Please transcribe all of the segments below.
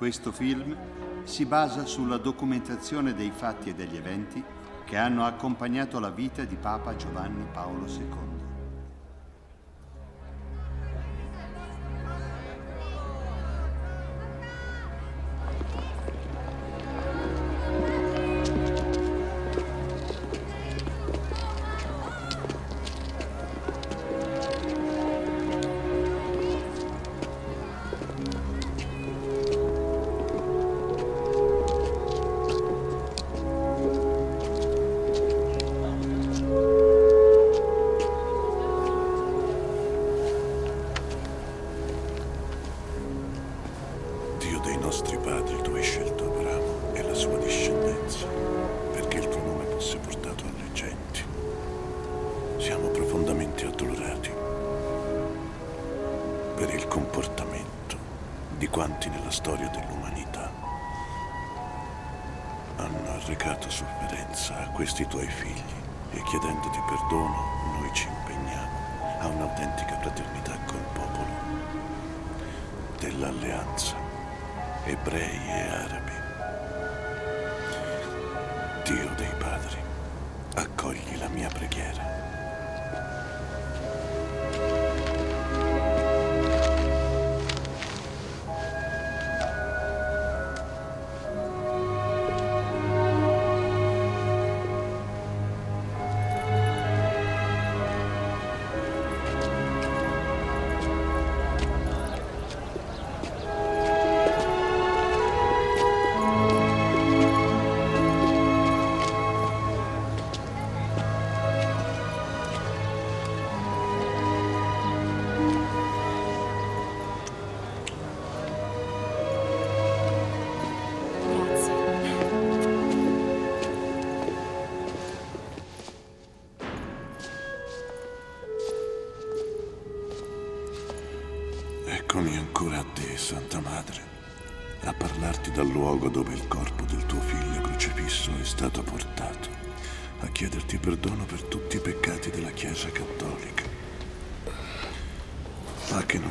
Questo film si basa sulla documentazione dei fatti e degli eventi che hanno accompagnato la vita di Papa Giovanni Paolo II.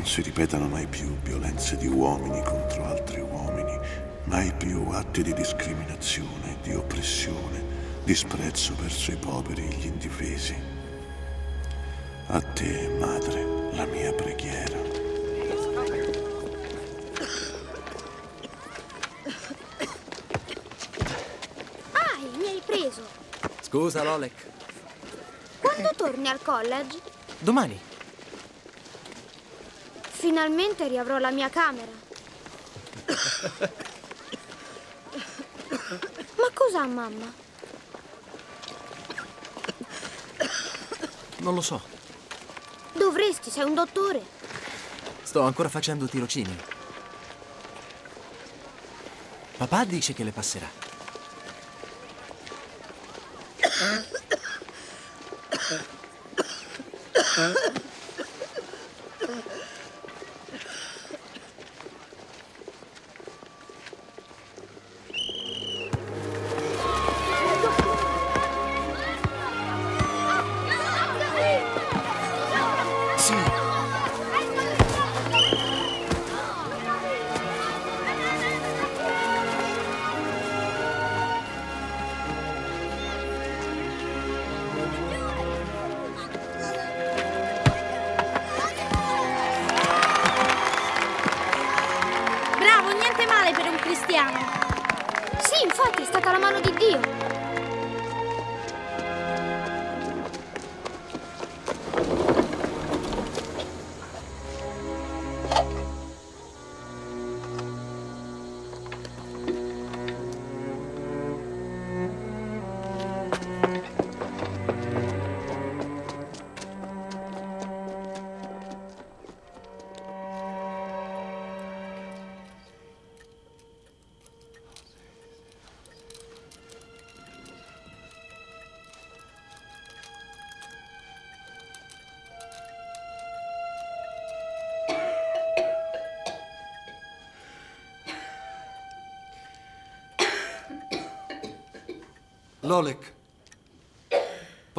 Si ripetano mai più violenze di uomini contro altri uomini, mai più atti di discriminazione, di oppressione, disprezzo verso i poveri e gli indifesi. A te, Madre, la mia preghiera. Ai, mi hai preso. Scusa, Lolek. Quando torni al college, Domani. Finalmente riavrò la mia camera. Ma cos'ha mamma? Non lo so. Dovresti, sei un dottore. Sto ancora facendo tirocini. Papà dice che le passerà.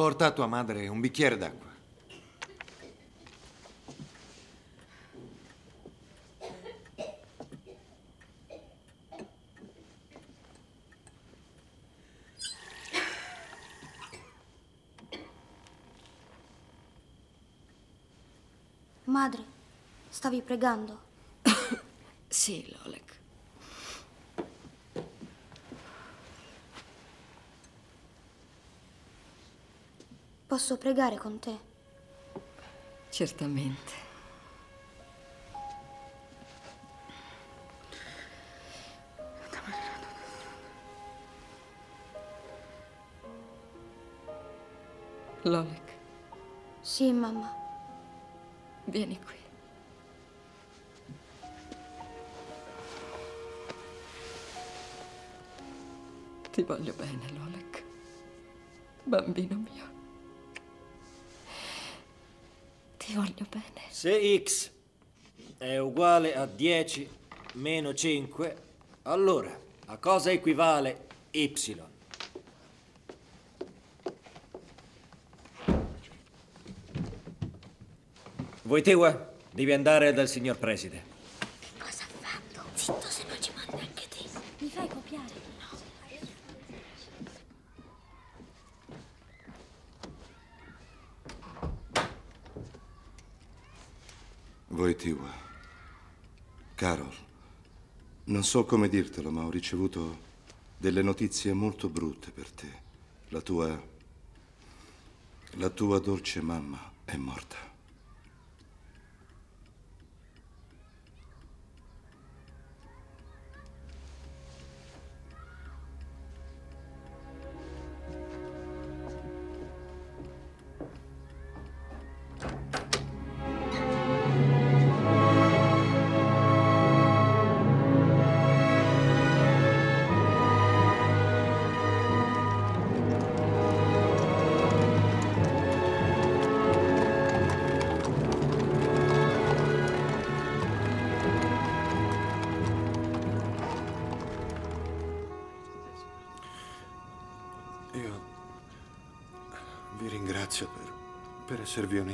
Porta a tua madre un bicchiere d'acqua. Madre, stavi pregando? sì, Lolek. Posso pregare con te? Certamente. Lolek, Sì, mamma. vieni qui. Ti voglio bene, Lolek. Bambino mio. Ti voglio bene. Se x è uguale a 10 meno 5, allora a cosa equivale y? Wojtyła, devi andare dal signor preside. Cosa ha fatto? Zitto, se no ci manda anche te. Mi fai copiare? No. Wojtyła. Carol, non so come dirtelo, ma ho ricevuto delle notizie molto brutte per te. La tua... La tua dolce mamma è morta.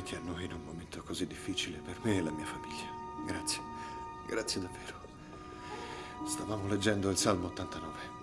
Uniti a noi in un momento così difficile per me e la mia famiglia. Grazie, grazie davvero. Stavamo leggendo il Salmo 89.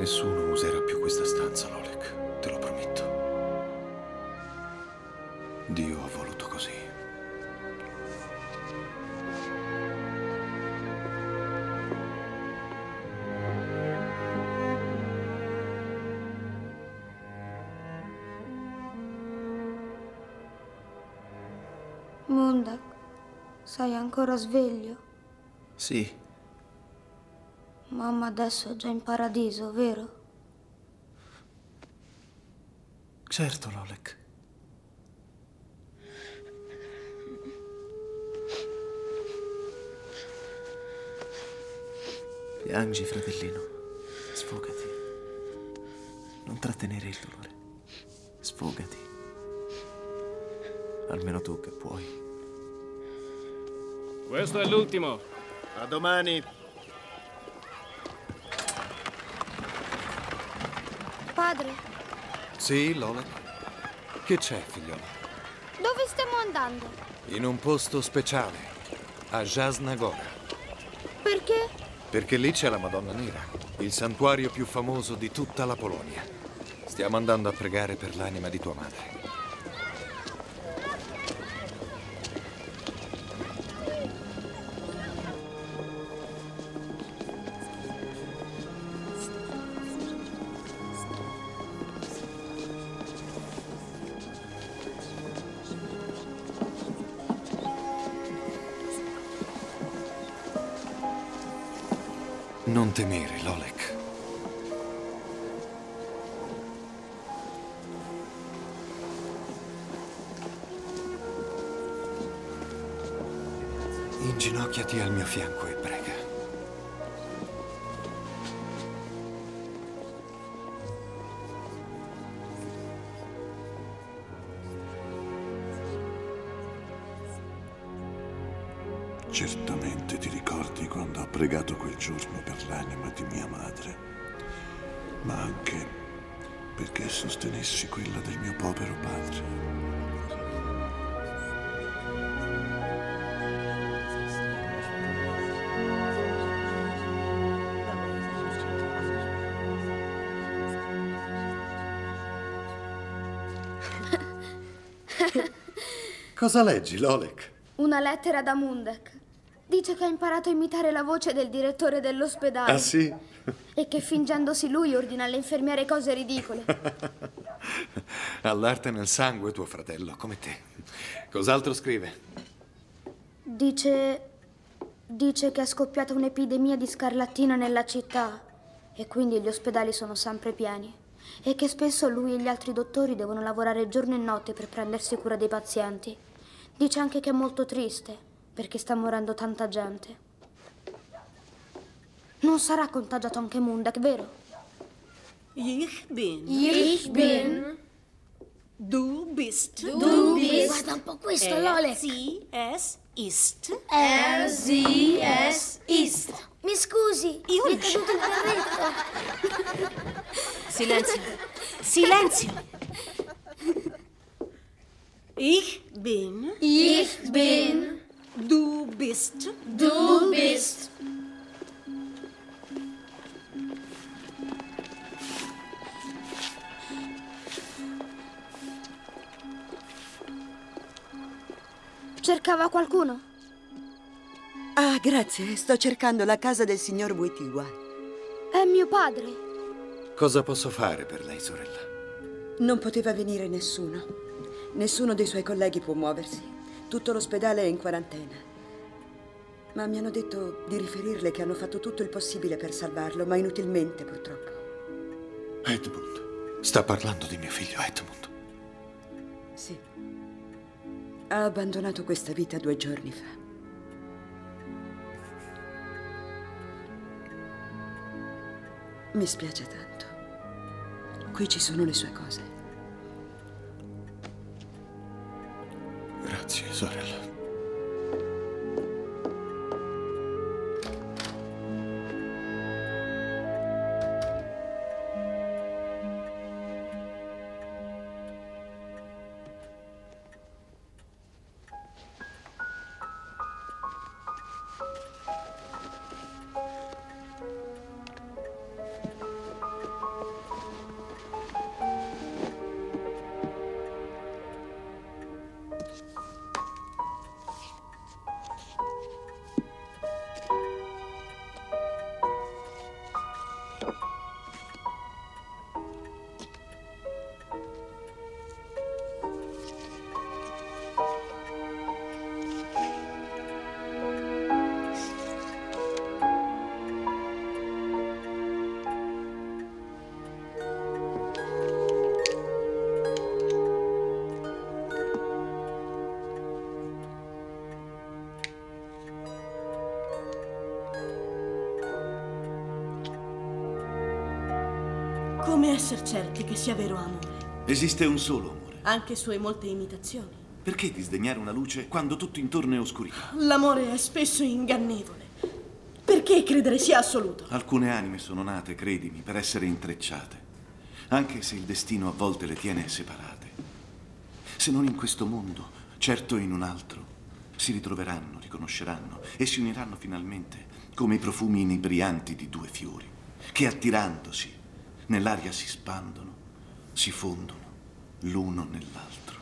Nessuno userà più questa stanza, Lolek, te lo prometto. Dio ha voluto così. Mundak, sei ancora sveglio? Sì, Mamma adesso è già in paradiso, vero? certo, Lolek. Piangi, fratellino. Sfogati. Non trattenere il dolore. Sfogati. Almeno tu che puoi. Questo è l'ultimo. A domani. Padre, Sì, Lola? Che c'è, figliola? dove stiamo andando? In un posto speciale, a Jasnagora. Perché? Perché lì c'è la Madonna Nera, il santuario più famoso di tutta la Polonia. Stiamo andando a pregare per l'anima di tua madre. Cosa leggi, Lolek? Una lettera da Mundek. Dice che ha imparato a imitare la voce del direttore dell'ospedale. Ah, sì? E che fingendosi lui ordina alle infermiere cose ridicole. Ha l'arte nel sangue, tuo fratello, come te. Cos'altro scrive? Dice. Dice che è scoppiata un'epidemia di scarlattina nella città e quindi gli ospedali sono sempre pieni. E che spesso lui e gli altri dottori devono lavorare giorno e notte per prendersi cura dei pazienti. Dice anche che è molto triste perché sta morendo tanta gente. Non sarà contagiato anche Mundak, vero? Ich bin. Ich bin. Du bist. Du bist. Guarda un po' questo, Er, Lolek. Sie, es, ist. Er, sie, es, ist. Mi scusi, Io mi è caduto il berretto. Silenzio. Silenzio. Ich bin. Ich bin. Du bist. Du bist. Cercava qualcuno? Ah, grazie. Sto cercando la casa del signor Wetiwa. È mio padre. Cosa posso fare per lei, sorella? Non poteva venire nessuno. Nessuno dei suoi colleghi può muoversi. Tutto l'ospedale è in quarantena. Ma mi hanno detto di riferirle che hanno fatto tutto il possibile per salvarlo, ma inutilmente, purtroppo. Edmund. Sta parlando di mio figlio Edmund. Sì. Ha abbandonato questa vita due giorni fa. Mi spiace tanto. Qui ci sono le sue cose. Grazie, sorella. Essere certi che sia vero amore? Esiste un solo amore. Anche sue molte imitazioni. Perché disdegnare una luce quando tutto intorno è oscurità? L'amore è spesso ingannevole. Perché credere sia assoluto? Alcune anime sono nate, credimi, per essere intrecciate, anche se il destino a volte le tiene separate. Se non in questo mondo, certo in un altro, si ritroveranno, riconosceranno e si uniranno finalmente come i profumi inebrianti di due fiori, che attirandosi nell'aria si spandono, si fondono l'uno nell'altro.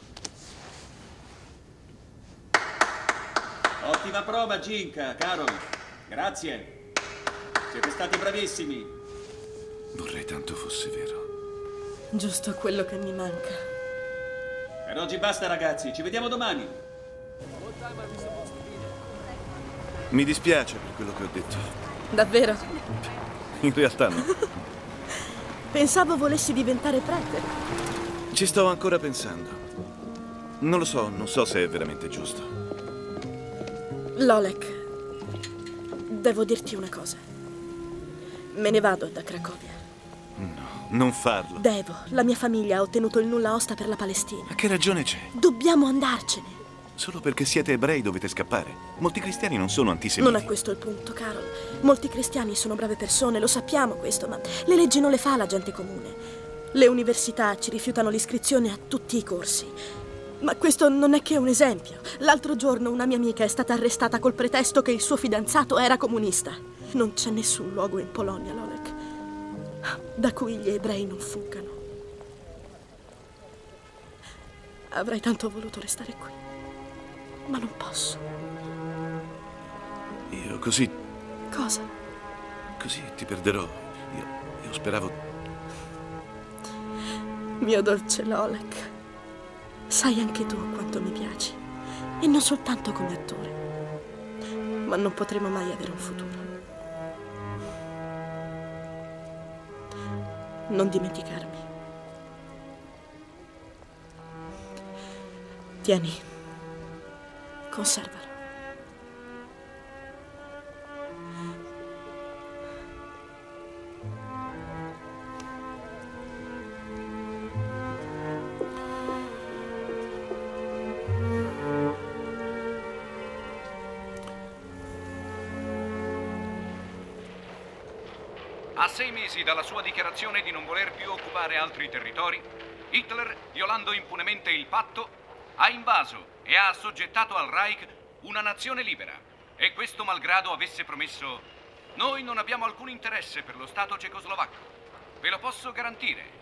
Ottima prova, Ginka, caro. Grazie. Siete stati bravissimi. Vorrei tanto fosse vero. Giusto quello che mi manca. Per oggi basta, ragazzi. Ci vediamo domani. Mi dispiace per quello che ho detto. Davvero? In realtà no. Pensavo volessi diventare prete. Ci sto ancora pensando. Non lo so, non so se è veramente giusto. Lolek, devo dirti una cosa. Me ne vado da Cracovia. No, non farlo. Devo. La mia famiglia ha ottenuto il nulla osta per la Palestina. Ma che ragione c'è? Dobbiamo andarcene. Solo perché siete ebrei dovete scappare. Molti cristiani non sono antisemiti. Non è questo il punto, Carol. Molti cristiani sono brave persone, lo sappiamo questo, ma le leggi non le fa la gente comune. Le università ci rifiutano l'iscrizione a tutti i corsi. Ma questo non è che un esempio. L'altro giorno una mia amica è stata arrestata col pretesto che il suo fidanzato era comunista. Non c'è nessun luogo in Polonia, Lolek, da cui gli ebrei non fuggano. Avrei tanto voluto restare qui, ma non posso. Io così, Cosa? così ti perderò. Io, io speravo... Mio dolce Lolek, sai anche tu quanto mi piaci. E non soltanto come attore. Ma non potremo mai avere un futuro. Non dimenticarmi. Tieni. Conservalo. A sei mesi dalla sua dichiarazione di non voler più occupare altri territori, Hitler, violando impunemente il patto, ha invaso e ha assoggettato al Reich una nazione libera. E questo malgrado avesse promesso: Noi non abbiamo alcun interesse per lo Stato cecoslovacco. Ve lo posso garantire.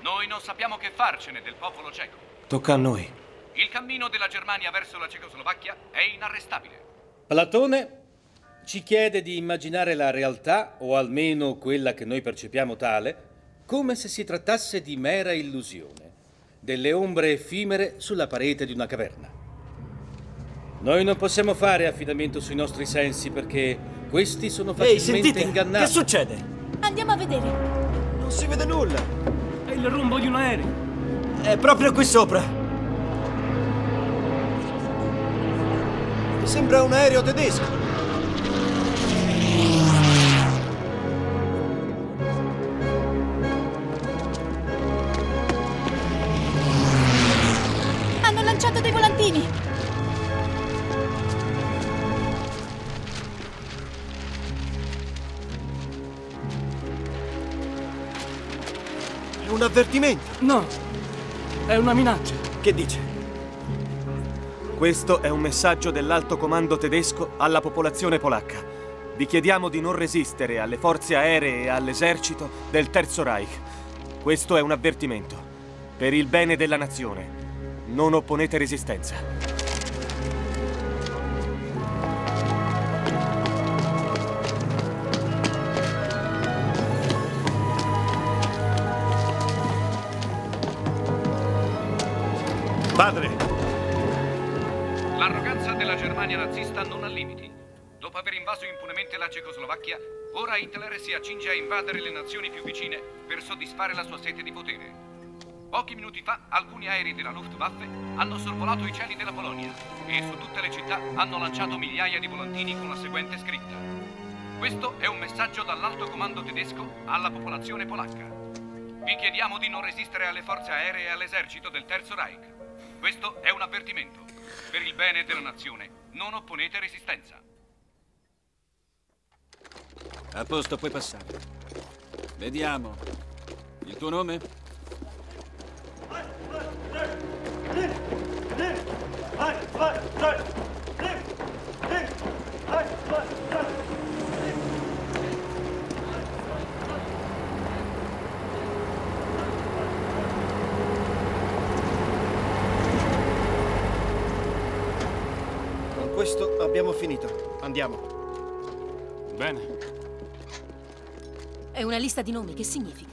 Noi non sappiamo che farcene del popolo ceco. Tocca a noi. Il cammino della Germania verso la Cecoslovacchia è inarrestabile. Platone ci chiede di immaginare la realtà, o almeno quella che noi percepiamo tale, come se si trattasse di mera illusione, delle ombre effimere sulla parete di una caverna. Noi non possiamo fare affidamento sui nostri sensi perché questi sono Ehi, facilmente sentite, ingannati. che succede? Andiamo a vedere. Non si vede nulla. È il rumbo di un aereo. È proprio qui sopra. Sembra un aereo tedesco. Avvertimento. No, è una minaccia. Che dice? Questo è un messaggio dell'alto comando tedesco alla popolazione polacca. Vi chiediamo di non resistere alle forze aeree e all'esercito del Terzo Reich. Questo è un avvertimento. Per il bene della nazione. Non opponete resistenza. Padre! L'arroganza della Germania nazista non ha limiti. Dopo aver invaso impunemente la Cecoslovacchia, ora Hitler si accinge a invadere le nazioni più vicine per soddisfare la sua sete di potere. Pochi minuti fa alcuni aerei della Luftwaffe hanno sorvolato i cieli della Polonia e su tutte le città hanno lanciato migliaia di volantini con la seguente scritta. Questo è un messaggio dall'alto comando tedesco alla popolazione polacca. Vi chiediamo di non resistere alle forze aeree e all'esercito del Terzo Reich. Questo è un avvertimento. Per il bene della nazione, non opponete resistenza. A posto, puoi passare. Vediamo. Il tuo nome? Con questo abbiamo finito. Andiamo. Bene. È una lista di nomi, che significa?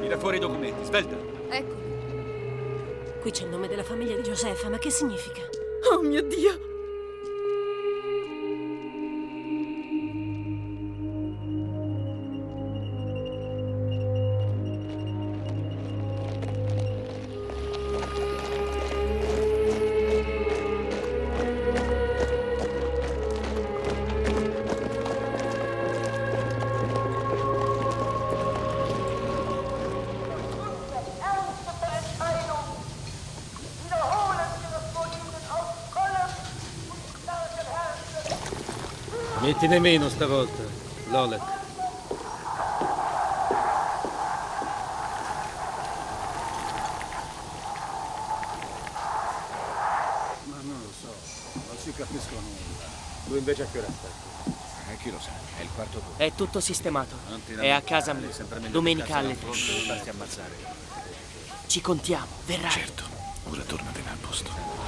Tira fuori i documenti, svelta. Ecco. Qui c'è il nome della famiglia di Josefa, ma che significa? Oh mio Dio! Mettine meno stavolta, Lolek. Ma non lo so, non si capisco nulla. Lui invece a che ora sta? Eh, chi lo sa, è il quarto turno. È tutto sistemato. È a casa mia. Domenica alle tre. e. Ci contiamo, verrai. Certo, ora tornatene al posto.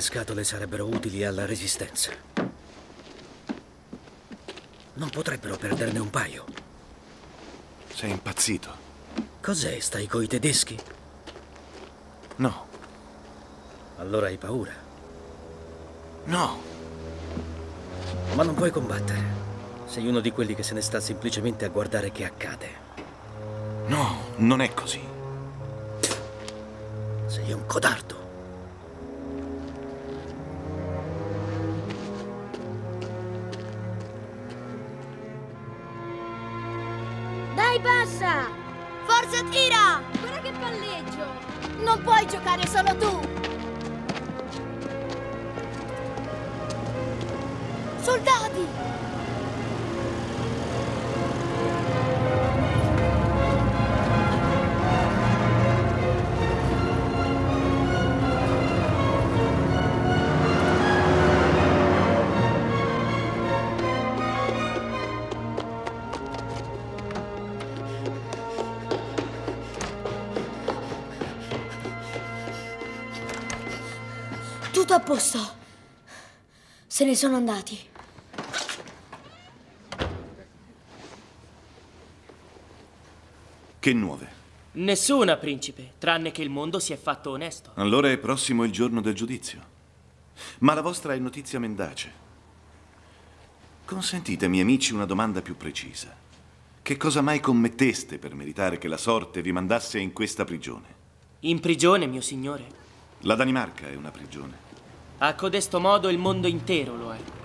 Quelle scatole sarebbero utili alla resistenza. Non potrebbero perderne un paio. Sei impazzito? Cos'è? Stai coi tedeschi? No. Allora hai paura? No. Ma non puoi combattere. Sei uno di quelli che se ne sta semplicemente a guardare che accade. No, non è così. Sei un codardo. Forza, tira! Guarda che palleggio! Non puoi giocare solo tu! Posto. Se ne sono andati. Che nuove? Nessuna, principe, tranne che il mondo si è fatto onesto. Allora è prossimo il giorno del giudizio. Ma la vostra è notizia mendace. Consentitemi, amici, una domanda più precisa. Che cosa mai commetteste per meritare che la sorte vi mandasse in questa prigione? In prigione, mio signore. La Danimarca è una prigione. A codesto modo il mondo intero lo è.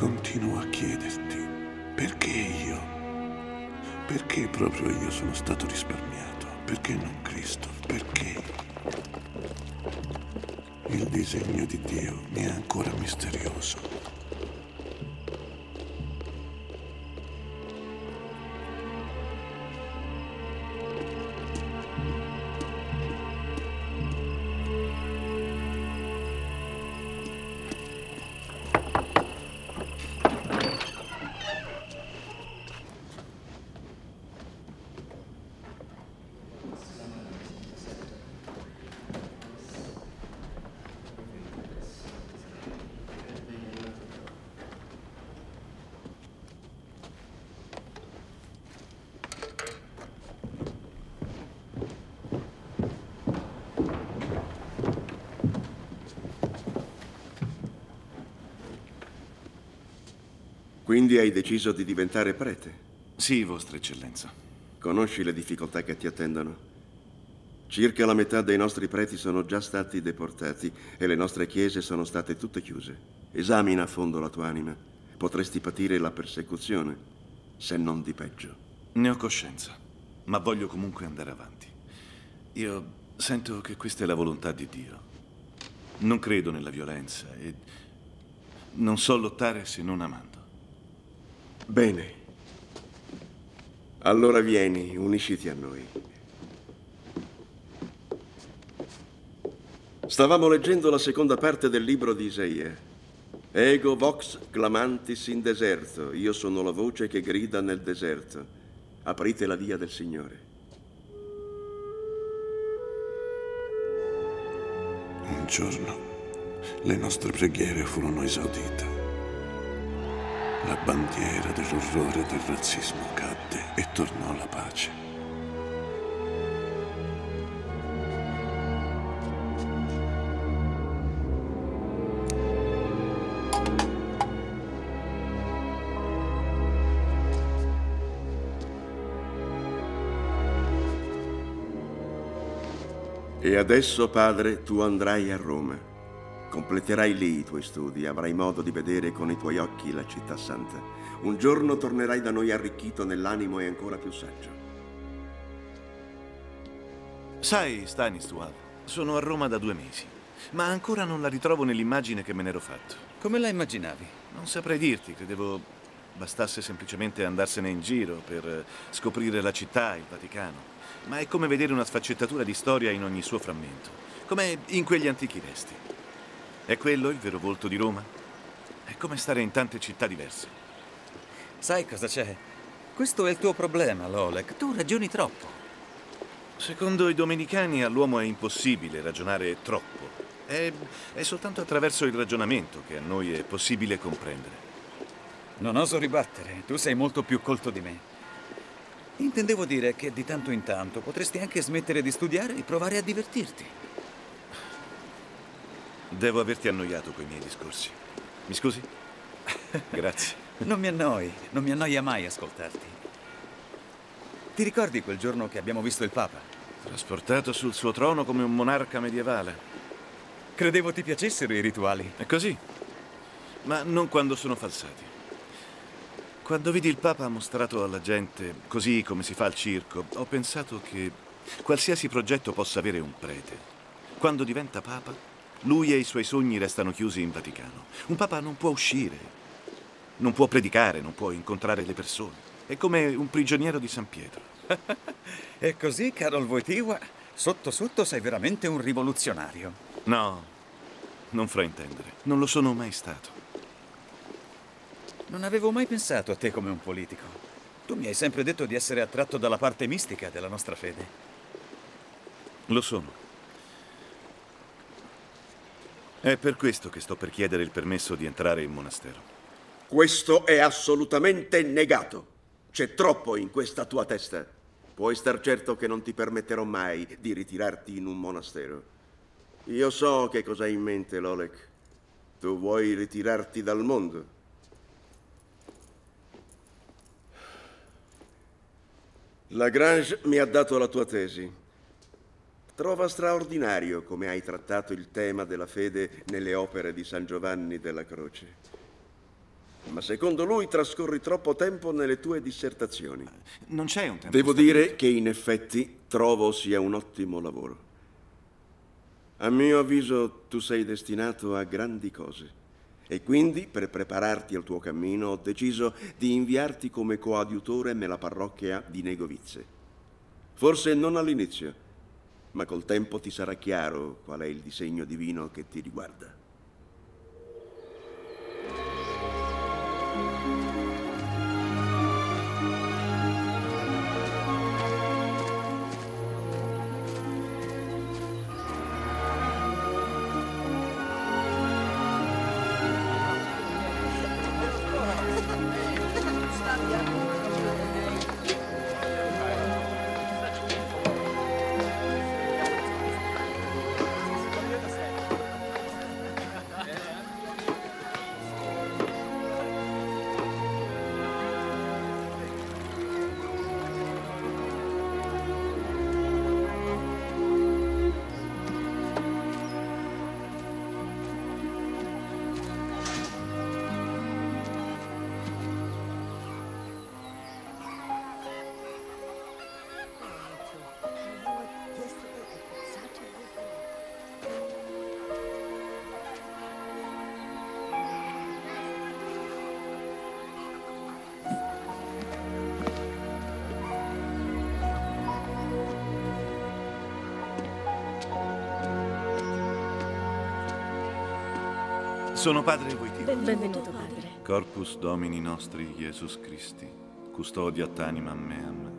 Continuo a chiederti, perché io? Perché proprio io sono stato risparmiato? Perché non Cristo? Perché? Il disegno di Dio mi è ancora misterioso. Hai deciso di diventare prete? Sì, Vostra Eccellenza. Conosci le difficoltà che ti attendono? Circa la metà dei nostri preti sono già stati deportati e le nostre chiese sono state tutte chiuse. Esamina a fondo la tua anima. Potresti patire la persecuzione, se non di peggio. Ne ho coscienza, ma voglio comunque andare avanti. Io sento che questa è la volontà di Dio. Non credo nella violenza e non so lottare se non amando. Bene. Allora vieni, unisciti a noi. Stavamo leggendo la seconda parte del libro di Isaia. Ego vox clamantis in deserto. Io sono la voce che grida nel deserto. Aprite la via del Signore. Un giorno le nostre preghiere furono esaudite. La bandiera dell'orrore del razzismo cadde e tornò la pace. E adesso, padre, tu andrai a Roma. Completerai lì i tuoi studi, avrai modo di vedere con i tuoi occhi la città santa. Un giorno tornerai da noi arricchito nell'animo e ancora più saggio. Sai, Stanislav, sono a Roma da due mesi, ma ancora non la ritrovo nell'immagine che me n'ero fatto. Come la immaginavi? Non saprei dirti, credevo bastasse semplicemente andarsene in giro per scoprire la città, il Vaticano. Ma è come vedere una sfaccettatura di storia in ogni suo frammento, come in quegli antichi resti. È quello il vero volto di Roma? È come stare in tante città diverse. Sai cosa c'è? Questo è il tuo problema, Lolek. Tu ragioni troppo. Secondo i domenicani all'uomo è impossibile ragionare troppo. È, è soltanto attraverso il ragionamento che a noi è possibile comprendere. Non oso ribattere, tu sei molto più colto di me. Intendevo dire che di tanto in tanto potresti anche smettere di studiare e provare a divertirti. Devo averti annoiato coi miei discorsi. Mi scusi? Grazie. Non mi annoi, non mi annoia mai ascoltarti. Ti ricordi quel giorno che abbiamo visto il Papa? Trasportato sul suo trono come un monarca medievale. Credevo ti piacessero i rituali. È così. Ma non quando sono falsati. Quando vidi il Papa mostrato alla gente, così come si fa al circo, ho pensato che qualsiasi progetto possa avere un prete. Quando diventa Papa, lui e i suoi sogni restano chiusi in Vaticano. Un Papa non può uscire, non può predicare, non può incontrare le persone. È come un prigioniero di San Pietro. E così, Karol Wojtyła, sotto sotto sei veramente un rivoluzionario. No, non fraintendere. Non lo sono mai stato. Non avevo mai pensato a te come un politico. Tu mi hai sempre detto di essere attratto dalla parte mistica della nostra fede. Lo sono. È per questo che sto per chiedere il permesso di entrare in monastero. Questo è assolutamente negato. C'è troppo in questa tua testa. Puoi star certo che non ti permetterò mai di ritirarti in un monastero. Io so che cosa hai in mente, Lolek. Tu vuoi ritirarti dal mondo. Lagrange mi ha dato la tua tesi. Trova straordinario come hai trattato il tema della fede nelle opere di San Giovanni della Croce. Ma secondo lui trascorri troppo tempo nelle tue dissertazioni. Non c'è un tempo. Devo dire che in effetti trovo sia un ottimo lavoro. A mio avviso tu sei destinato a grandi cose. E quindi, per prepararti al tuo cammino, ho deciso di inviarti come coadiutore nella parrocchia di Negovice. Forse non all'inizio, ma col tempo ti sarà chiaro qual è il disegno divino che ti riguarda. Sono padre Voitivo. Benvenuto, padre. Corpus Domini nostri Jesus Christi, custodiat animam meam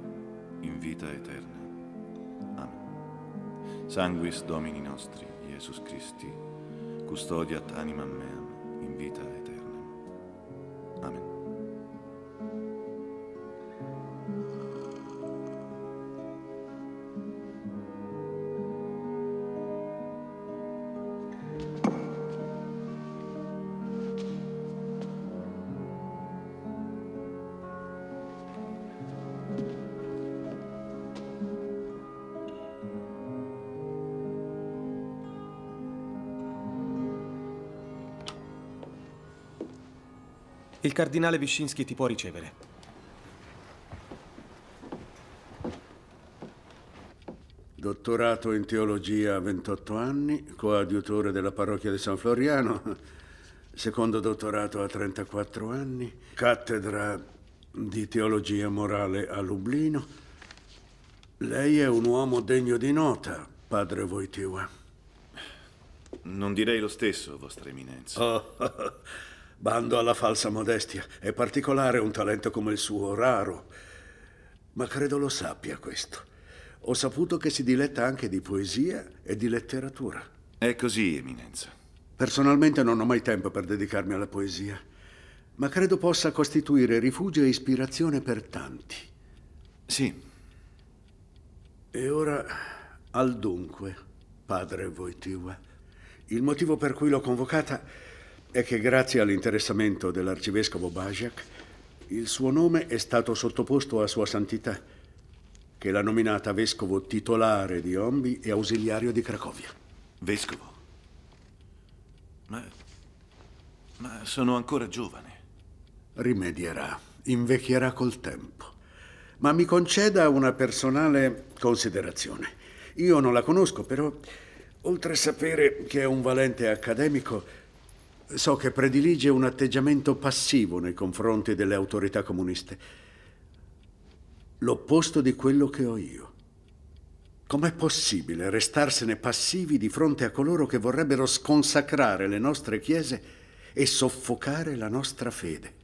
in vita eterna. Amen. Sanguis Domini nostri Jesus Christi, custodiat animam meam in vita eterna. Cardinale Wyszynski ti può ricevere. Dottorato in teologia a 28 anni, coadiutore della parrocchia di San Floriano, secondo dottorato a 34 anni, cattedra di teologia morale a Lublino. Lei è un uomo degno di nota, padre Wojtyła. Non direi lo stesso, Vostra Eminenza. Oh, bando alla falsa modestia. È particolare un talento come il suo, raro. Ma credo lo sappia questo. Ho saputo che si diletta anche di poesia e di letteratura. È così, Eminenza. Personalmente non ho mai tempo per dedicarmi alla poesia, ma credo possa costituire rifugio e ispirazione per tanti. Sì. E ora al dunque, padre Wojtyła. Il motivo per cui l'ho convocata è che grazie all'interessamento dell'arcivescovo Bajak, il suo nome è stato sottoposto a Sua Santità, che l'ha nominata vescovo titolare di Ombi e ausiliario di Cracovia. Vescovo? Ma... ma sono ancora giovane. Rimedierà, invecchierà col tempo. Ma mi conceda una personale considerazione. Io non la conosco, però, oltre a sapere che è un valente accademico, so che predilige un atteggiamento passivo nei confronti delle autorità comuniste. L'opposto di quello che ho io. Com'è possibile restarsene passivi di fronte a coloro che vorrebbero sconsacrare le nostre chiese e soffocare la nostra fede?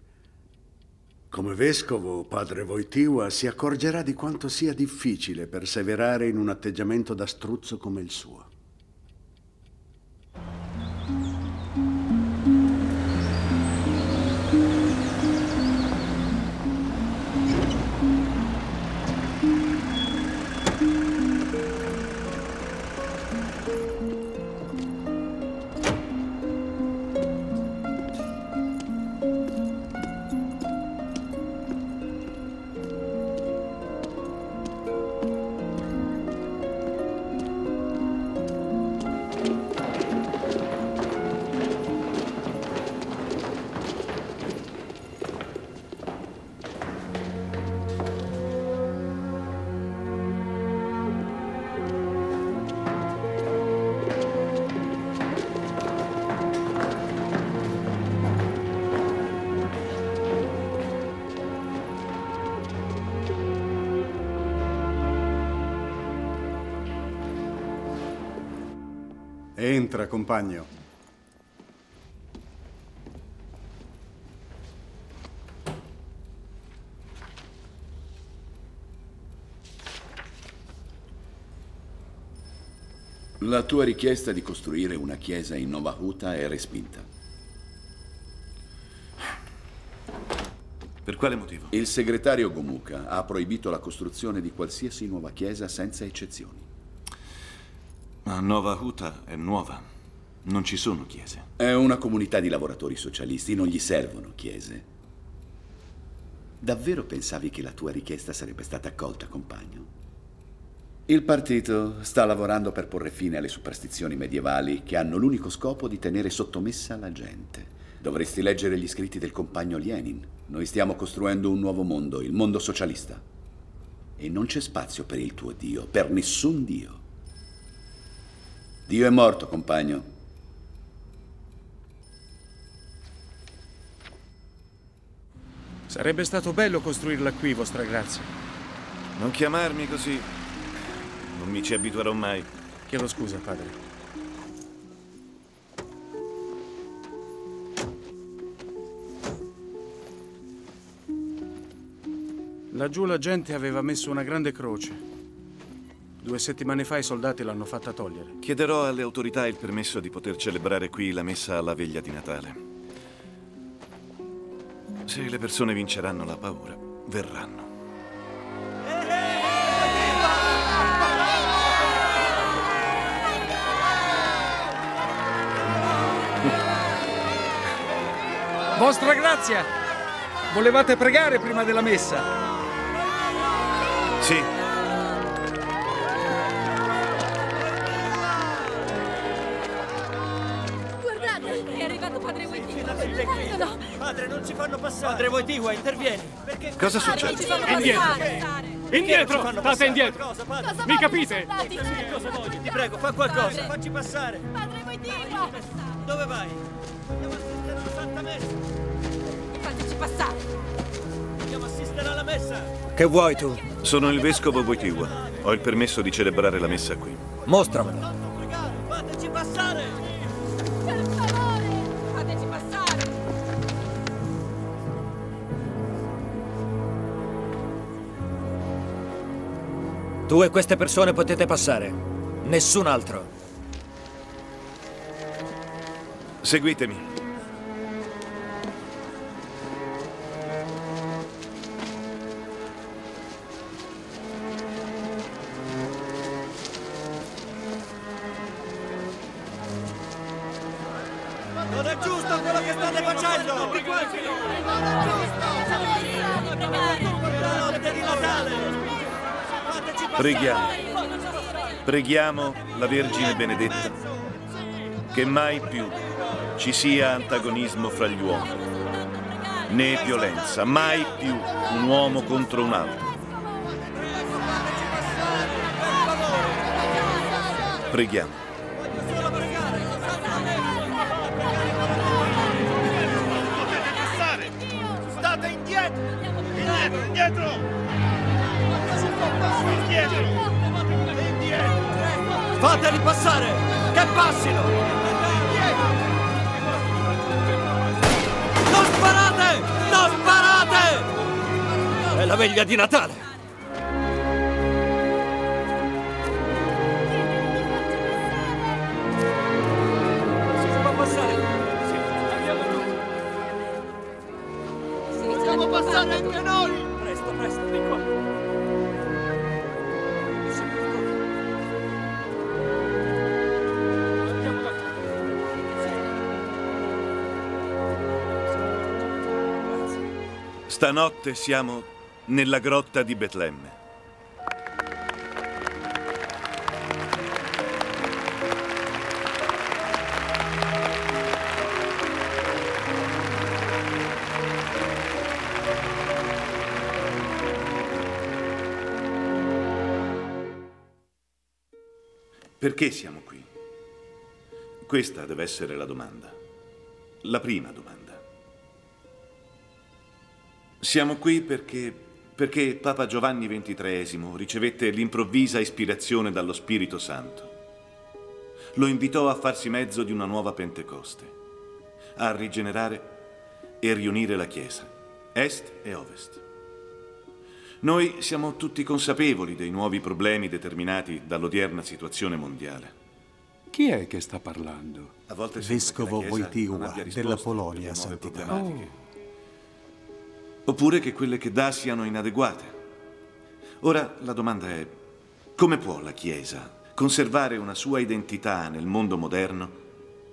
Come vescovo, padre Wojtyła si accorgerà di quanto sia difficile perseverare in un atteggiamento da struzzo come il suo. Entra, compagno. La tua richiesta di costruire una chiesa in Nova Huta è respinta. Per quale motivo? Il segretario Gomuka ha proibito la costruzione di qualsiasi nuova chiesa senza eccezioni. Ma Nova Huta è nuova. Non ci sono chiese. È una comunità di lavoratori socialisti, non gli servono chiese. Davvero pensavi che la tua richiesta sarebbe stata accolta, compagno? Il partito sta lavorando per porre fine alle superstizioni medievali che hanno l'unico scopo di tenere sottomessa la gente. Dovresti leggere gli scritti del compagno Lenin. Noi stiamo costruendo un nuovo mondo, il mondo socialista. E non c'è spazio per il tuo Dio, per nessun Dio. Dio è morto, compagno. Sarebbe stato bello costruirla qui, vostra grazia. Non chiamarmi così. Non mi ci abituerò mai. Chiedo scusa, padre. Laggiù la gente aveva messo una grande croce. Due settimane fa i soldati l'hanno fatta togliere. Chiederò alle autorità il permesso di poter celebrare qui la messa alla veglia di Natale. Se le persone vinceranno la paura, verranno. Vostra grazia, volevate pregare prima della messa? Sì. Padre Wojtyła, intervieni. Perché Cosa succede? Indietro. passare. Indietro! State passare indietro! padre? Cosa Mi capite? Sì, cosa voglio? Ti prego, fa qualcosa. Padre. Facci passare. Padre Wojtyła! Dove vai? Andiamo a assistere alla Santa Messa. Fateci passare! Andiamo a assistere alla messa. Che vuoi tu? Sono il vescovo Wojtyła. Ho il permesso di celebrare la messa qui. Mostramelo. Fateci passare. Tu e queste persone potete passare. Nessun altro. Seguitemi. Preghiamo. Preghiamo la Vergine Benedetta che mai più ci sia antagonismo fra gli uomini, né violenza, mai più un uomo contro un altro. Preghiamo. Fateli passare! Che passino! Non sparate! Non sparate! È la veglia di Natale. Stanotte siamo nella grotta di Betlemme. Perché siamo qui? Questa deve essere la domanda. La prima Siamo qui perché, perché Papa Giovanni XXIII ricevette l'improvvisa ispirazione dallo Spirito Santo. Lo invitò a farsi mezzo di una nuova Pentecoste, a rigenerare e riunire la Chiesa, est e ovest. Noi siamo tutti consapevoli dei nuovi problemi determinati dall'odierna situazione mondiale. Chi è che sta parlando? A volte Vescovo Wojtyła della Polonia, santità. problematiche. Oppure che quelle che dà siano inadeguate. Ora la domanda è, come può la Chiesa conservare una sua identità nel mondo moderno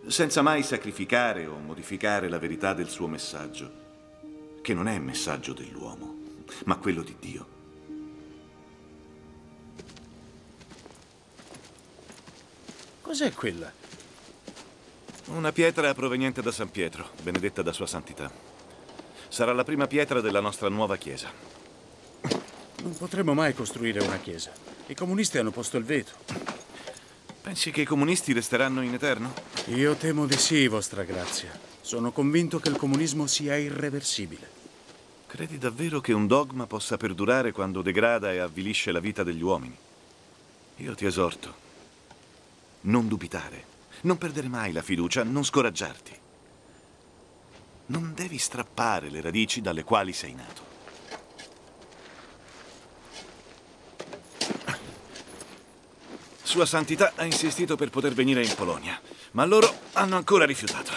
senza mai sacrificare o modificare la verità del suo messaggio, che non è messaggio dell'uomo, ma quello di Dio? Cos'è quella? Una pietra proveniente da San Pietro, benedetta da Sua Santità. Sarà la prima pietra della nostra nuova chiesa. Non potremo mai costruire una chiesa. I comunisti hanno posto il veto. Pensi che i comunisti resteranno in eterno? Io temo di sì, vostra grazia. Sono convinto che il comunismo sia irreversibile. Credi davvero che un dogma possa perdurare quando degrada e avvilisce la vita degli uomini? Io ti esorto. Non dubitare. Non perdere mai la fiducia, non scoraggiarti non devi strappare le radici dalle quali sei nato. Sua Santità ha insistito per poter venire in Polonia, ma loro hanno ancora rifiutato.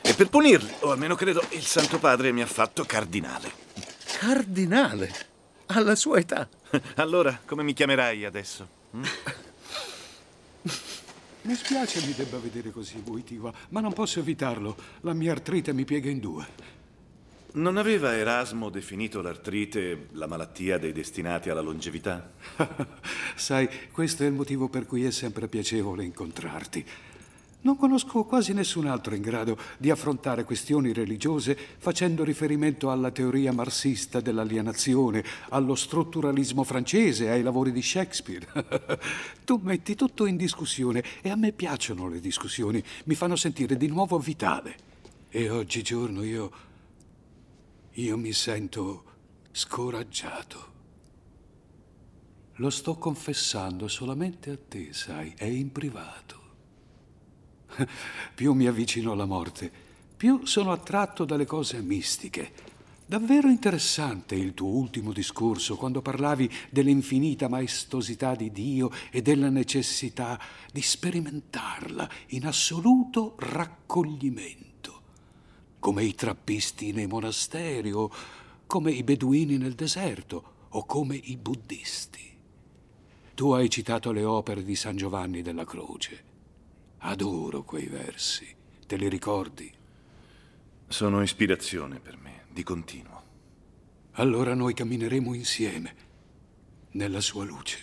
E per punirli, o almeno credo, il Santo Padre mi ha fatto cardinale. Cardinale? Alla sua età? Allora, come mi chiamerai adesso? Hm? Mi spiace mi debba vedere così, Wojtyła, ma non posso evitarlo. La mia artrite mi piega in due. Non aveva Erasmo definito l'artrite la malattia dei destinati alla longevità? Sai, questo è il motivo per cui è sempre piacevole incontrarti. Non conosco quasi nessun altro in grado di affrontare questioni religiose facendo riferimento alla teoria marxista dell'alienazione, allo strutturalismo francese, ai lavori di Shakespeare. tu metti tutto in discussione e a me piacciono le discussioni, mi fanno sentire di nuovo vitale. E oggigiorno io... io mi sento scoraggiato. Lo sto confessando solamente a te, sai, è in privato. Più mi avvicino alla morte, più sono attratto dalle cose mistiche. Davvero interessante il tuo ultimo discorso quando parlavi dell'infinita maestosità di Dio e della necessità di sperimentarla in assoluto raccoglimento, come i trappisti nei monasteri o come i beduini nel deserto o come i buddisti. Tu hai citato le opere di San Giovanni della Croce. Adoro quei versi. Te li ricordi? Sono ispirazione per me, di continuo. Allora noi cammineremo insieme, nella sua luce.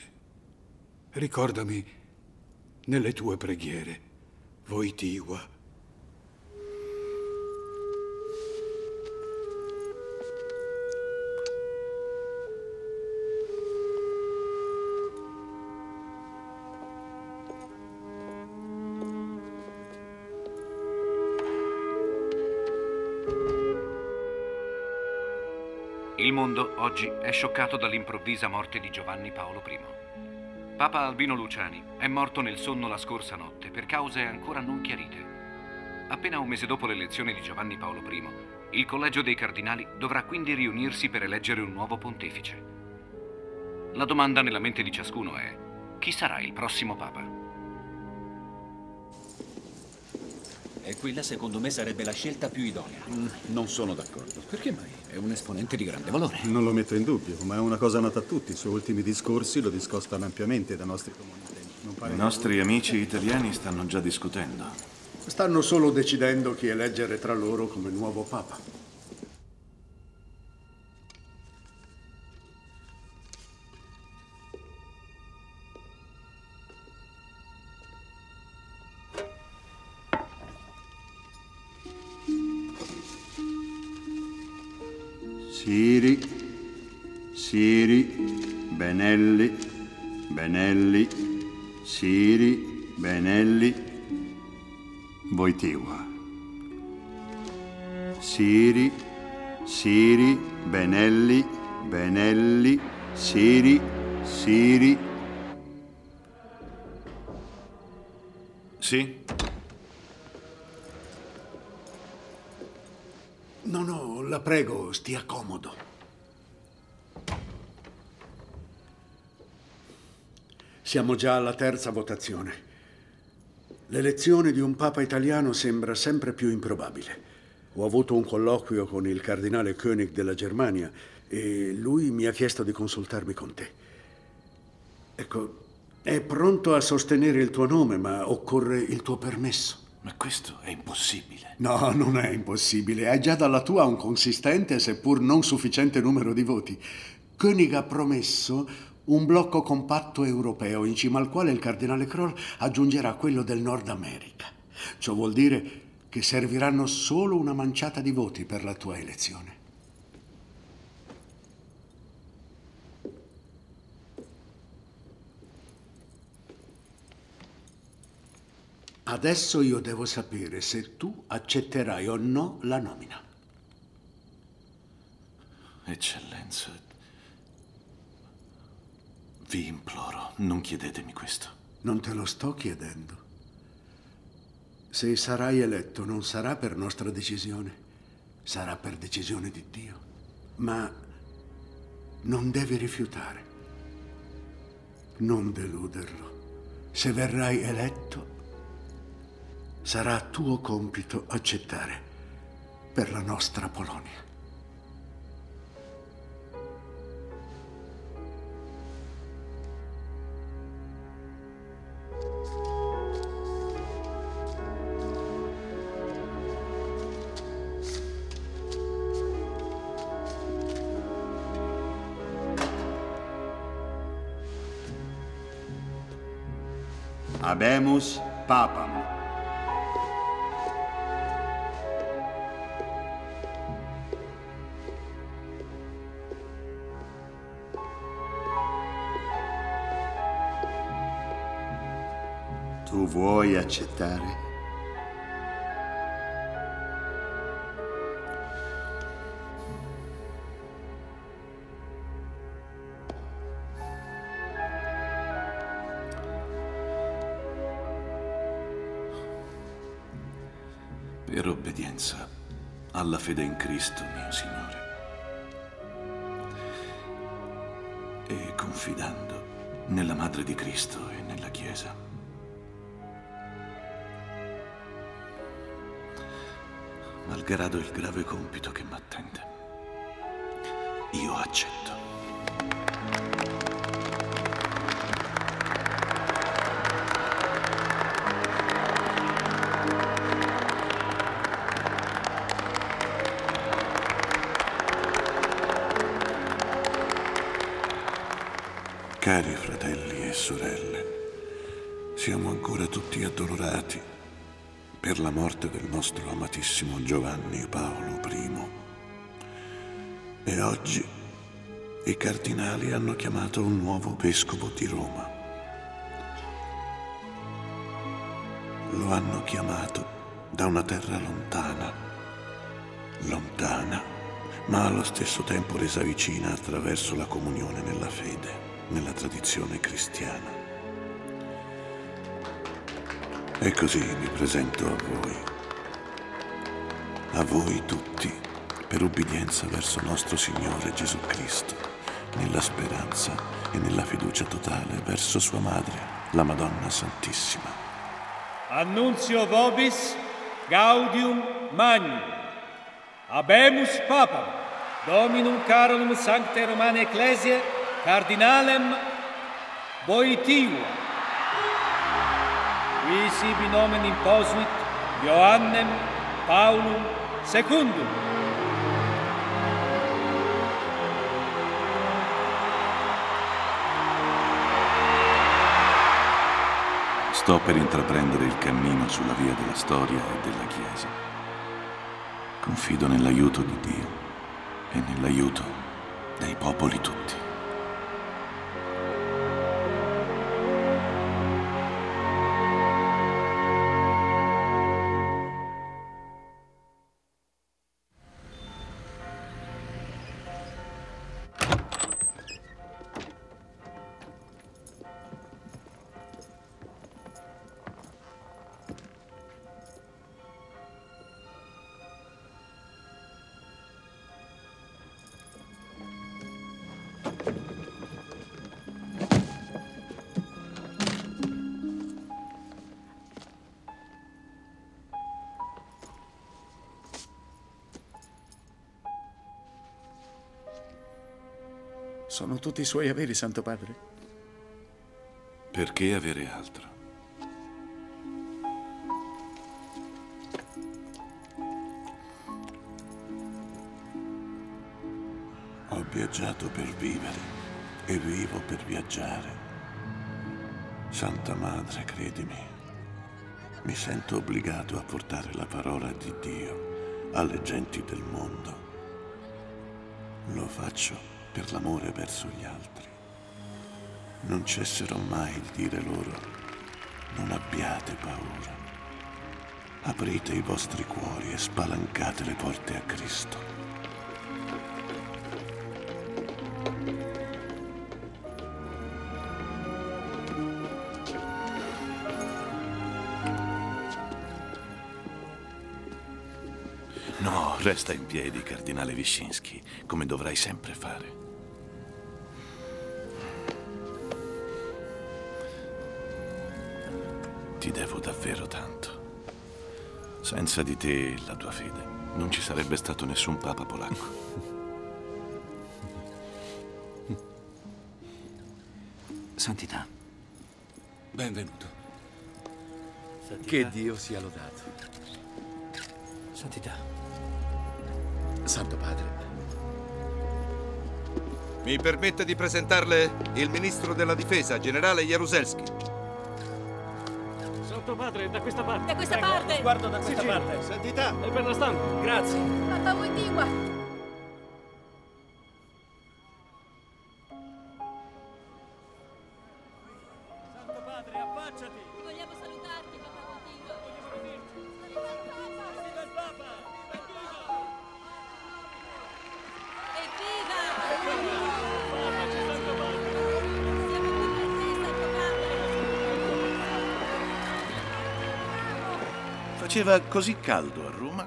Ricordami nelle tue preghiere, Voitiwa. Il mondo oggi è scioccato dall'improvvisa morte di Giovanni Paolo I. Papa Albino Luciani è morto nel sonno la scorsa notte per cause ancora non chiarite. Appena un mese dopo l'elezione di Giovanni Paolo I, il collegio dei cardinali dovrà quindi riunirsi per eleggere un nuovo pontefice. La domanda nella mente di ciascuno è chi sarà il prossimo papa? E quella secondo me sarebbe la scelta più idonea. Mm, non sono d'accordo. Perché mai? È un esponente di grande valore. Non lo metto in dubbio, ma è una cosa nota a tutti. I suoi ultimi discorsi lo discostano ampiamente dai nostri comuni I nostri amici italiani stanno già discutendo. Stanno solo decidendo chi eleggere tra loro come nuovo papa. Siamo già alla terza votazione. L'elezione di un papa italiano sembra sempre più improbabile. Ho avuto un colloquio con il cardinale König della Germania e lui mi ha chiesto di consultarmi con te. Ecco, è pronto a sostenere il tuo nome, ma occorre il tuo permesso. Ma questo è impossibile. No, non è impossibile. Hai già dalla tua un consistente, seppur non sufficiente numero di voti. König ha promesso un blocco compatto europeo in cima al quale il cardinale Kroll aggiungerà quello del Nord America. Ciò vuol dire che serviranno solo una manciata di voti per la tua elezione. Adesso io devo sapere se tu accetterai o no la nomina. Eccellenza, vi imploro, non chiedetemi questo. Non te lo sto chiedendo. Se sarai eletto non sarà per nostra decisione, sarà per decisione di Dio. Ma non devi rifiutare. Non deluderlo. Se verrai eletto, sarà tuo compito accettare per la nostra Polonia. Habemus Papam. Tu vuoi accettare? Fede in Cristo, mio Signore. E confidando nella Madre di Cristo e nella Chiesa. Malgrado il grave compito che m'attende, io accetto. Cari fratelli e sorelle, siamo ancora tutti addolorati per la morte del nostro amatissimo Giovanni Paolo I. E oggi i cardinali hanno chiamato un nuovo vescovo di Roma. Lo hanno chiamato da una terra lontana, lontana, ma allo stesso tempo resa vicina attraverso la comunione nella fede nella tradizione cristiana. E così mi presento a voi, a voi tutti, per ubbidienza verso nostro Signore Gesù Cristo, nella speranza e nella fiducia totale verso Sua Madre, la Madonna Santissima. Annunzio vobis gaudium magnum. Habemus papam. Dominum carolum sancte romane ecclesiae cardinalem Boitiva. Qui sibi nomen imposuit Ioannem Paulum Secundum. Sto per intraprendere il cammino sulla via della storia e della Chiesa. Confido nell'aiuto di Dio e nell'aiuto dei popoli tutti. Tutti i suoi averi, Santo Padre. Perché avere altro? Ho viaggiato per vivere e vivo per viaggiare. Santa Madre, credimi, mi sento obbligato a portare la parola di Dio alle genti del mondo. Lo faccio per l'amore verso gli altri. Non cesserò mai di dire loro, non abbiate paura. Aprite i vostri cuori e spalancate le porte a Cristo. Resta in piedi, cardinale Wyszynski, come dovrai sempre fare. Ti devo davvero tanto. Senza di te e la tua fede non ci sarebbe stato nessun papa polacco. Santità. Benvenuto. Santità. Che Dio sia lodato. Santità. Santo Padre. Mi permette di presentarle il ministro della difesa, generale Jaruzelski. Santo padre, da questa parte. Da questa Prego, parte. Sguardo da questa Sì, sì. parte. Santità. E per la stampa. Grazie. Papa Wojtyła. Faceva così caldo a Roma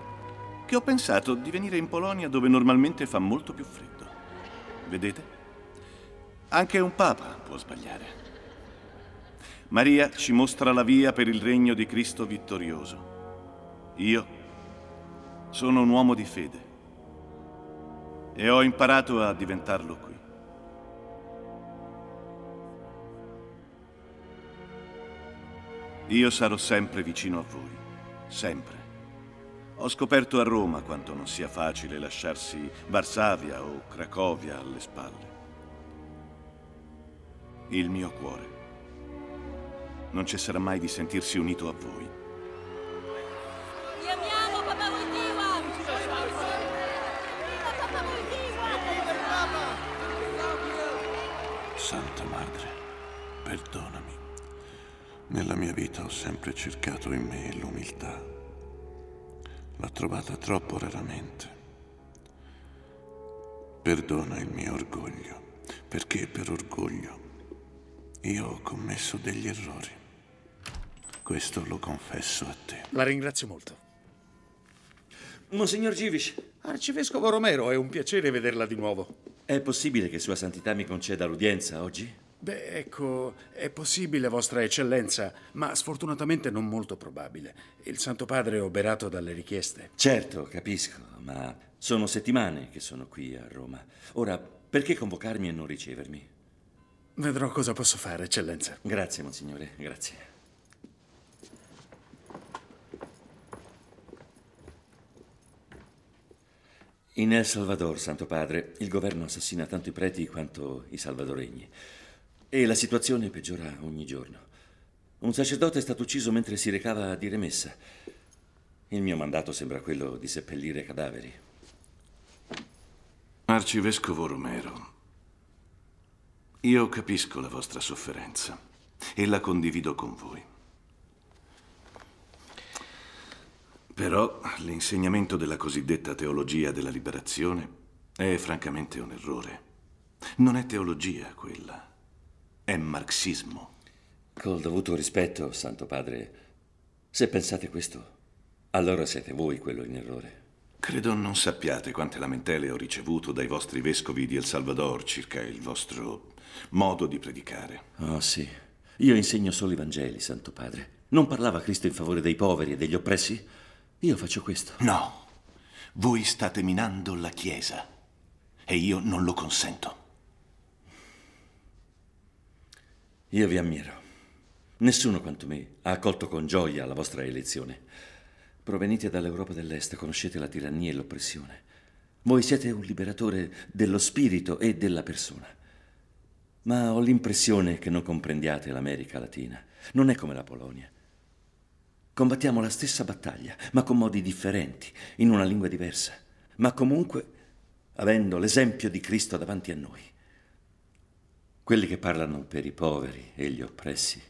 che ho pensato di venire in Polonia dove normalmente fa molto più freddo. Vedete? Anche un papa può sbagliare. Maria ci mostra la via per il regno di Cristo vittorioso. Io sono un uomo di fede e ho imparato a diventarlo qui. Io sarò sempre vicino a voi, sempre. Ho scoperto a Roma quanto non sia facile lasciarsi Varsavia o Cracovia alle spalle. Il mio cuore non cesserà mai di sentirsi unito a voi. Ti amiamo, Papa Wojtyła! Viva Papa Wojtyła! Santa Madre, perdonami. Nella mia vita ho sempre cercato in me l'umiltà. L'ho trovata troppo raramente. Perdona il mio orgoglio, perché per orgoglio io ho commesso degli errori. Questo lo confesso a te. La ringrazio molto. Monsignor Givish. Arcivescovo Romero, è un piacere vederla di nuovo. È possibile che Sua Santità mi conceda l'udienza oggi? Beh, ecco, è possibile, Vostra Eccellenza, ma sfortunatamente non molto probabile. Il Santo Padre è oberato dalle richieste. Certo, capisco, ma sono settimane che sono qui a Roma. Ora, perché convocarmi e non ricevermi? Vedrò cosa posso fare, Eccellenza. Grazie, Monsignore, grazie. In El Salvador, Santo Padre, il governo assassina tanto i preti quanto i salvadoregni. E la situazione peggiora ogni giorno. Un sacerdote è stato ucciso mentre si recava a dire messa. Il mio mandato sembra quello di seppellire cadaveri. Arcivescovo Romero, io capisco la vostra sofferenza e la condivido con voi. Però l'insegnamento della cosiddetta teologia della liberazione è francamente un errore. Non è teologia quella, è marxismo. Col dovuto rispetto, Santo Padre, se pensate questo, allora siete voi quello in errore. Credo non sappiate quante lamentele ho ricevuto dai vostri vescovi di El Salvador circa il vostro modo di predicare. Oh sì, io insegno solo i Vangeli, Santo Padre. Non parlava Cristo in favore dei poveri e degli oppressi? Io faccio questo. No, voi state minando la Chiesa e io non lo consento. Io vi ammiro. Nessuno quanto me ha accolto con gioia la vostra elezione. Provenite dall'Europa dell'Est, conoscete la tirannia e l'oppressione. Voi siete un liberatore dello spirito e della persona. Ma ho l'impressione che non comprendiate l'America Latina. Non è come la Polonia. Combattiamo la stessa battaglia, ma con modi differenti, in una lingua diversa, ma comunque avendo l'esempio di Cristo davanti a noi. Quelli che parlano per i poveri e gli oppressi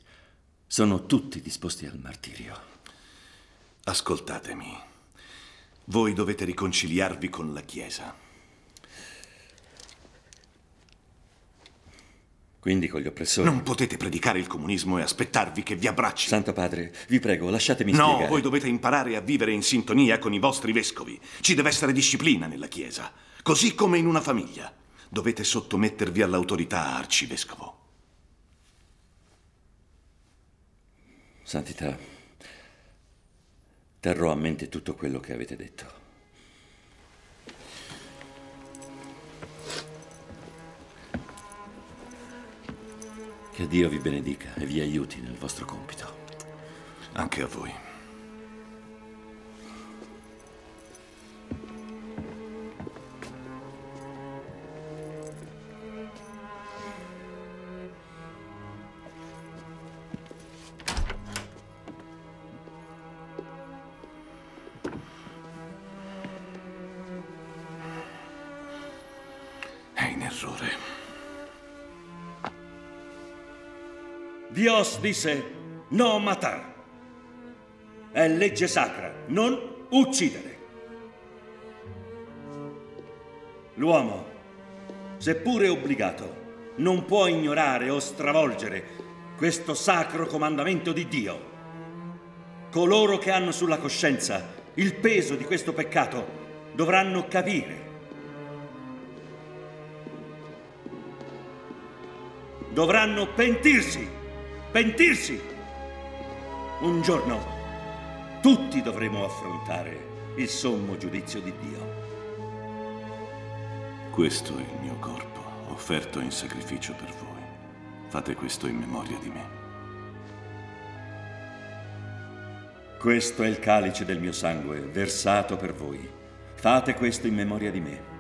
sono tutti disposti al martirio. Ascoltatemi. Voi dovete riconciliarvi con la Chiesa. Quindi con gli oppressori. Non potete predicare il comunismo e aspettarvi che vi abbracci. Santo Padre, vi prego, lasciatemi no, spiegare. voi dovete imparare a vivere in sintonia con i vostri vescovi. Ci deve essere disciplina nella Chiesa, così come in una famiglia. Dovete sottomettervi all'autorità arcivescovo. Santità, terrò a mente tutto quello che avete detto. Che Dio vi benedica e vi aiuti nel vostro compito. Anche a voi. Disse no matar. È legge sacra, non uccidere. L'uomo, seppure obbligato, non può ignorare o stravolgere questo sacro comandamento di Dio. Coloro che hanno sulla coscienza il peso di questo peccato dovranno capire. Dovranno pentirsi, pentirsi. Un giorno tutti dovremo affrontare il sommo giudizio di Dio. Questo è il mio corpo, offerto in sacrificio per voi. Fate questo in memoria di me. Questo è il calice del mio sangue, versato per voi. Fate questo in memoria di me.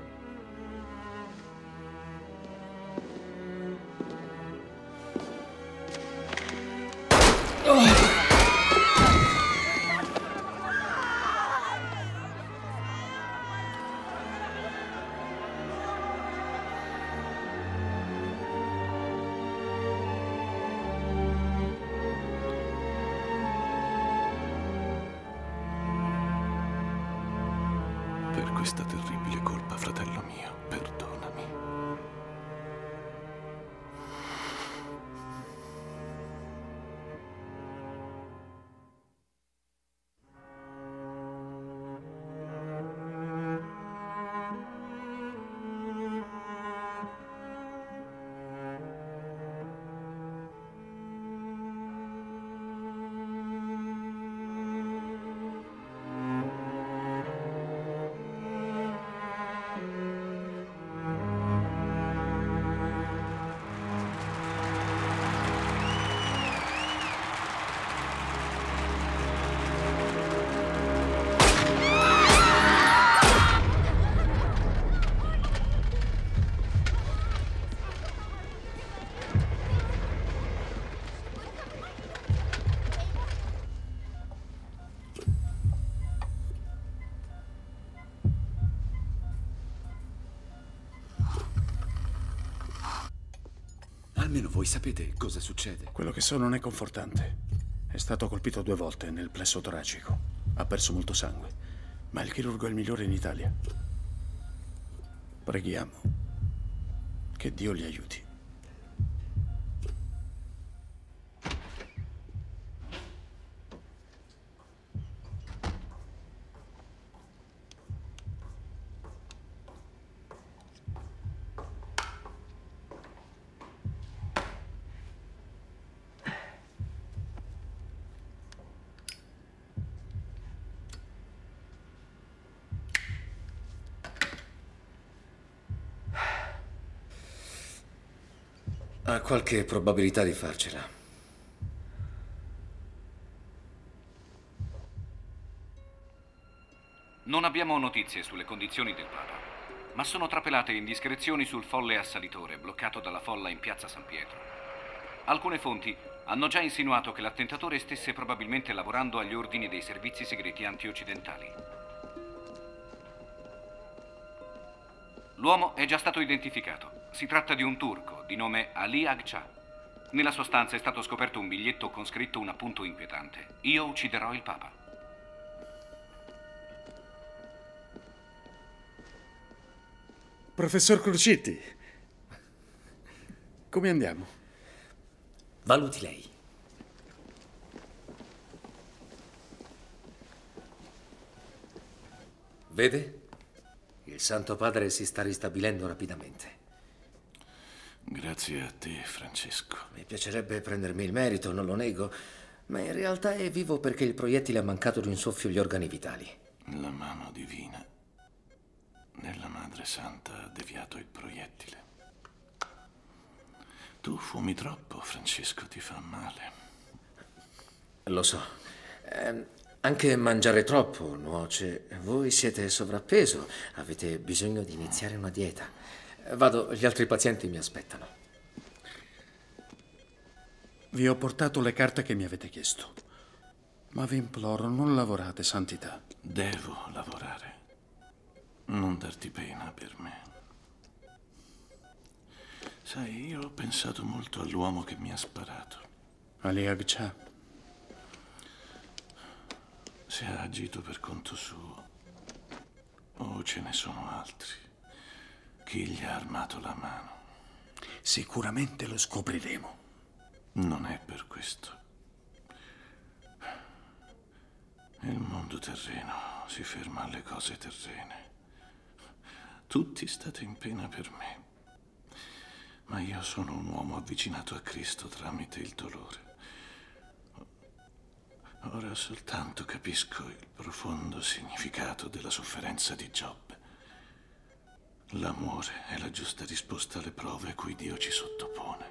Voi sapete cosa succede. Quello che so non è confortante. È stato colpito due volte nel plesso toracico. Ha perso molto sangue. Ma il chirurgo è il migliore in Italia. Preghiamo. Che Dio li aiuti. Ha qualche probabilità di farcela. Non abbiamo notizie sulle condizioni del Papa, ma sono trapelate indiscrezioni sul folle assalitore bloccato dalla folla in piazza San Pietro. Alcune fonti hanno già insinuato che l'attentatore stesse probabilmente lavorando agli ordini dei servizi segreti antioccidentali. L'uomo è già stato identificato. Si tratta di un turco di nome Ali Agca. Nella sua stanza è stato scoperto un biglietto con scritto un appunto inquietante. Io ucciderò il Papa. Professor Crucitti, come andiamo? Valuti lei. Vede? Il Santo Padre si sta ristabilendo rapidamente. Grazie a te, Francesco. Mi piacerebbe prendermi il merito, non lo nego, Ma in realtà è vivo perché il proiettile ha mancato di un soffio gli organi vitali. La mano divina nella Madre Santa ha deviato il proiettile. Tu fumi troppo, Francesco, ti fa male. Lo so. Eh, anche mangiare troppo nuoce. Voi siete sovrappeso, avete bisogno di iniziare una dieta. Vado, gli altri pazienti mi aspettano. Vi ho portato le carte che mi avete chiesto. Ma vi imploro, non lavorate, santità. Devo lavorare. Non darti pena per me. Sai, io ho pensato molto all'uomo che mi ha sparato. Ali Agcha. Se ha agito per conto suo, o ce ne sono altri. Chi gli ha armato la mano? Sicuramente lo scopriremo. Non è per questo. Il mondo terreno si ferma alle cose terrene. Tutti state in pena per me, ma io sono un uomo avvicinato a Cristo tramite il dolore. Ora soltanto capisco il profondo significato della sofferenza di Giobbe. L'amore è la giusta risposta alle prove a cui Dio ci sottopone.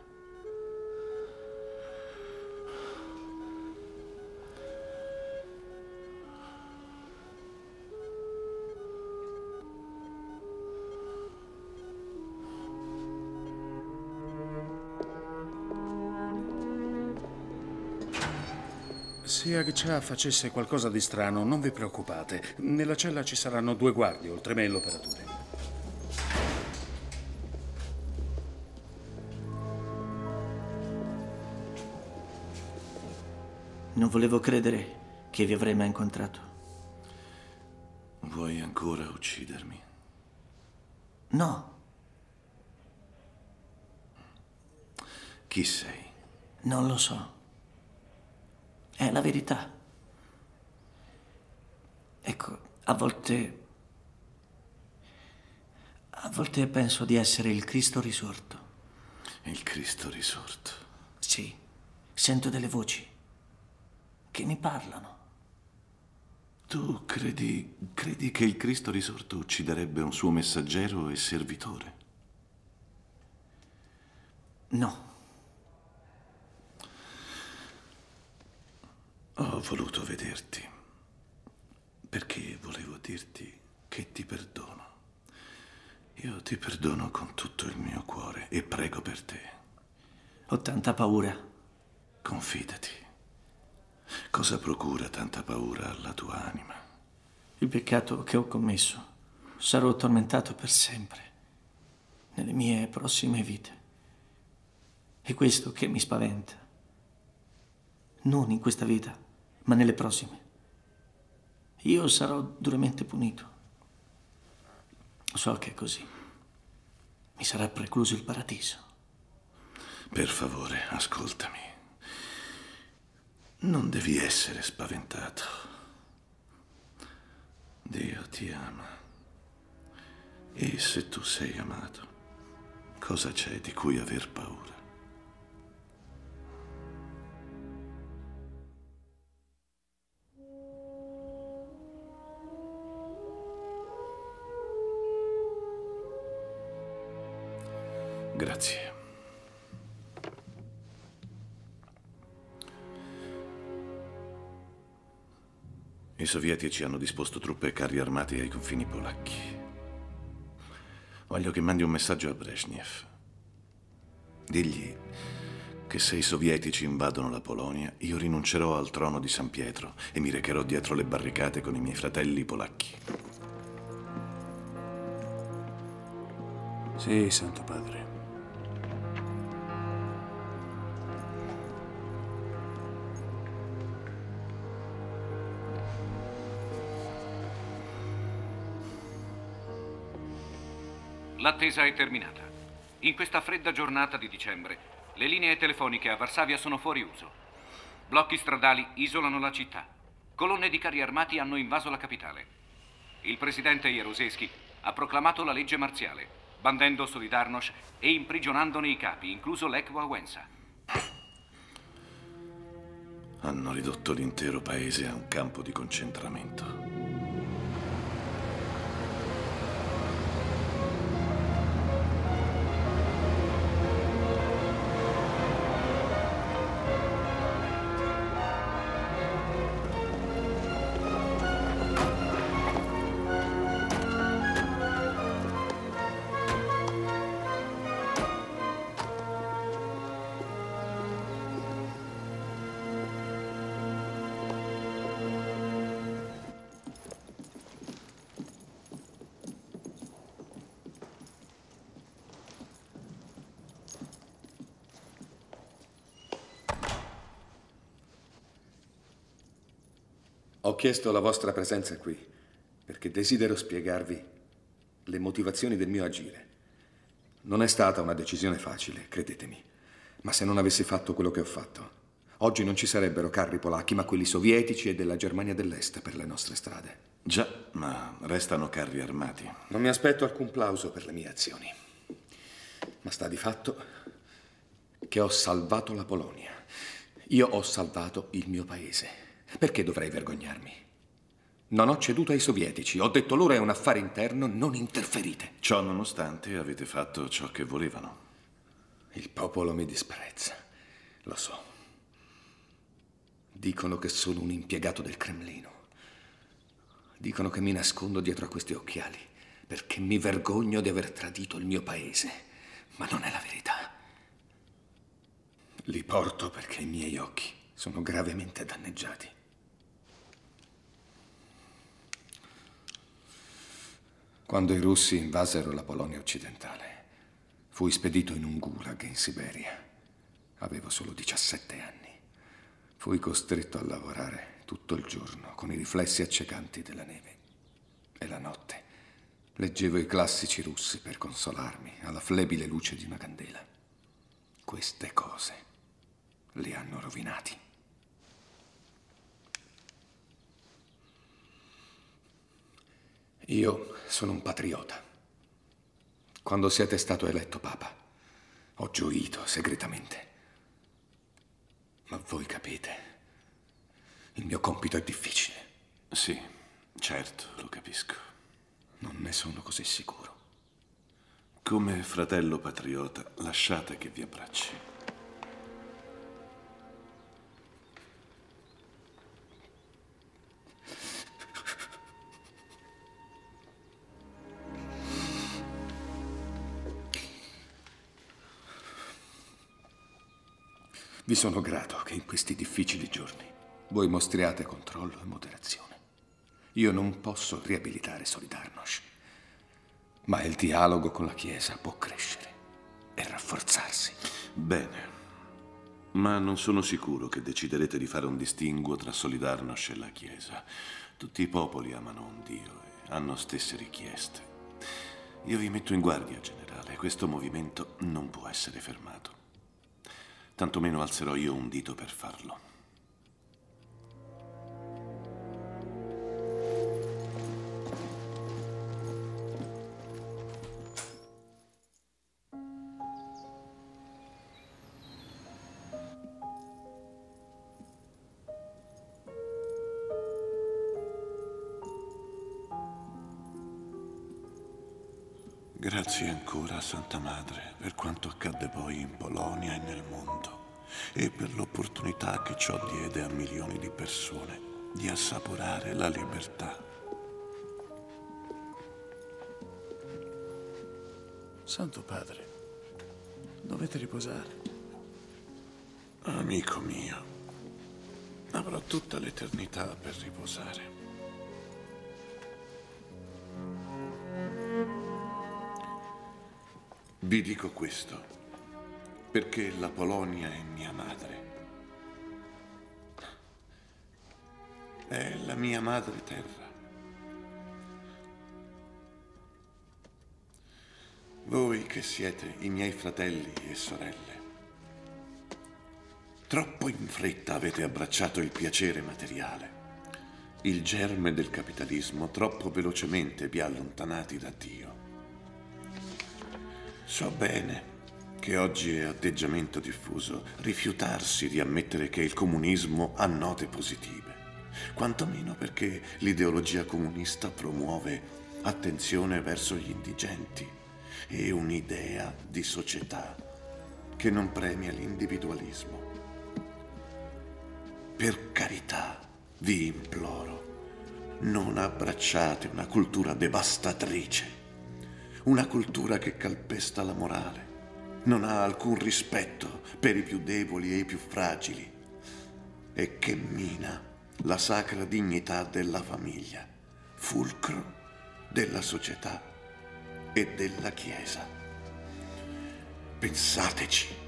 Se Agcha facesse qualcosa di strano, non vi preoccupate. Nella cella ci saranno due guardie, oltre me e l'operatore. Non volevo credere che vi avrei mai incontrato. Vuoi ancora uccidermi? No, Chi sei? non lo so. È la verità. Ecco, a volte... A volte penso di essere il Cristo risorto. Il Cristo risorto. Sì, sento delle voci che mi parlano. Tu credi, credi che il Cristo risorto ucciderebbe un suo messaggero e servitore? No. Ho voluto vederti perché volevo dirti che ti perdono. Io ti perdono con tutto il mio cuore e prego per te. Ho tanta paura. Confidati. Cosa procura tanta paura alla tua anima? Il peccato che ho commesso. Sarò tormentato per sempre nelle mie prossime vite. È questo che mi spaventa. Non in questa vita, ma nelle prossime. Io sarò duramente punito. So che è così. Mi sarà precluso il paradiso. Per favore, ascoltami. Non devi essere spaventato. Dio ti ama. E se tu sei amato, cosa c'è di cui aver paura? Grazie. I sovietici hanno disposto truppe e carri armati ai confini polacchi. Voglio che mandi un messaggio a Brezhnev. Digli che se i sovietici invadono la Polonia, io rinuncerò al trono di San Pietro e mi recherò dietro le barricate con i miei fratelli polacchi. Sì, Santo Padre. L'attesa è terminata. In questa fredda giornata di dicembre, le linee telefoniche a Varsavia sono fuori uso. Blocchi stradali isolano la città. Colonne di carri armati hanno invaso la capitale. Il presidente Jaruzelski ha proclamato la legge marziale, bandendo Solidarnosc e imprigionandone i capi, incluso Lech Wałęsa. Hanno ridotto l'intero paese a un campo di concentramento. Ho chiesto la vostra presenza qui perché desidero spiegarvi le motivazioni del mio agire. Non è stata una decisione facile, credetemi, ma se non avessi fatto quello che ho fatto, oggi non ci sarebbero carri polacchi, ma quelli sovietici e della Germania dell'Est per le nostre strade. Già, ma restano carri armati. Non mi aspetto alcun plauso per le mie azioni, ma sta di fatto che ho salvato la Polonia. Io ho salvato il mio paese. Perché dovrei vergognarmi? Non ho ceduto ai sovietici, ho detto loro è un affare interno, non interferite. Ciò nonostante avete fatto ciò che volevano. Il popolo mi disprezza, lo so. Dicono che sono un impiegato del Cremlino. Dicono che mi nascondo dietro a questi occhiali perché mi vergogno di aver tradito il mio paese. Ma non è la verità. Li porto perché i miei occhi sono gravemente danneggiati. Quando i russi invasero la Polonia occidentale, fui spedito in un gulag in Siberia. Avevo solo 17 anni. Fui costretto a lavorare tutto il giorno con i riflessi accecanti della neve. E la notte leggevo i classici russi per consolarmi alla flebile luce di una candela. Queste cose li hanno rovinati. Io sono un patriota. Quando siete stato eletto Papa, ho gioito segretamente. Ma voi capite, il mio compito è difficile. Sì, certo, lo capisco. Non ne sono così sicuro. Come fratello patriota, lasciate che vi abbracci. Vi sono grato che in questi difficili giorni voi mostriate controllo e moderazione. Io non posso riabilitare Solidarnosc, ma il dialogo con la Chiesa può crescere e rafforzarsi. Bene, ma non sono sicuro che deciderete di fare un distinguo tra Solidarnosc e la Chiesa. Tutti i popoli amano un Dio e hanno stesse richieste. Io vi metto in guardia, generale. Questo movimento non può essere fermato. Tantomeno alzerò io un dito per farlo. Santa Madre, per quanto accadde poi in Polonia e nel mondo e per l'opportunità che ciò diede a milioni di persone di assaporare la libertà. Santo Padre, dovete riposare. Amico mio, avrò tutta l'eternità per riposare. Vi dico questo, perché la Polonia è mia madre. È la mia madre terra. Voi che siete i miei fratelli e sorelle, troppo in fretta avete abbracciato il piacere materiale. Il germe del capitalismo troppo velocemente vi ha allontanati da Dio. So bene che oggi è atteggiamento diffuso, rifiutarsi di ammettere che il comunismo ha note positive, quantomeno perché l'ideologia comunista promuove attenzione verso gli indigenti e un'idea di società che non premia l'individualismo. Per carità, vi imploro, non abbracciate una cultura devastatrice, una cultura che calpesta la morale, non ha alcun rispetto per i più deboli e i più fragili e che mina la sacra dignità della famiglia, fulcro della società e della Chiesa. Pensateci.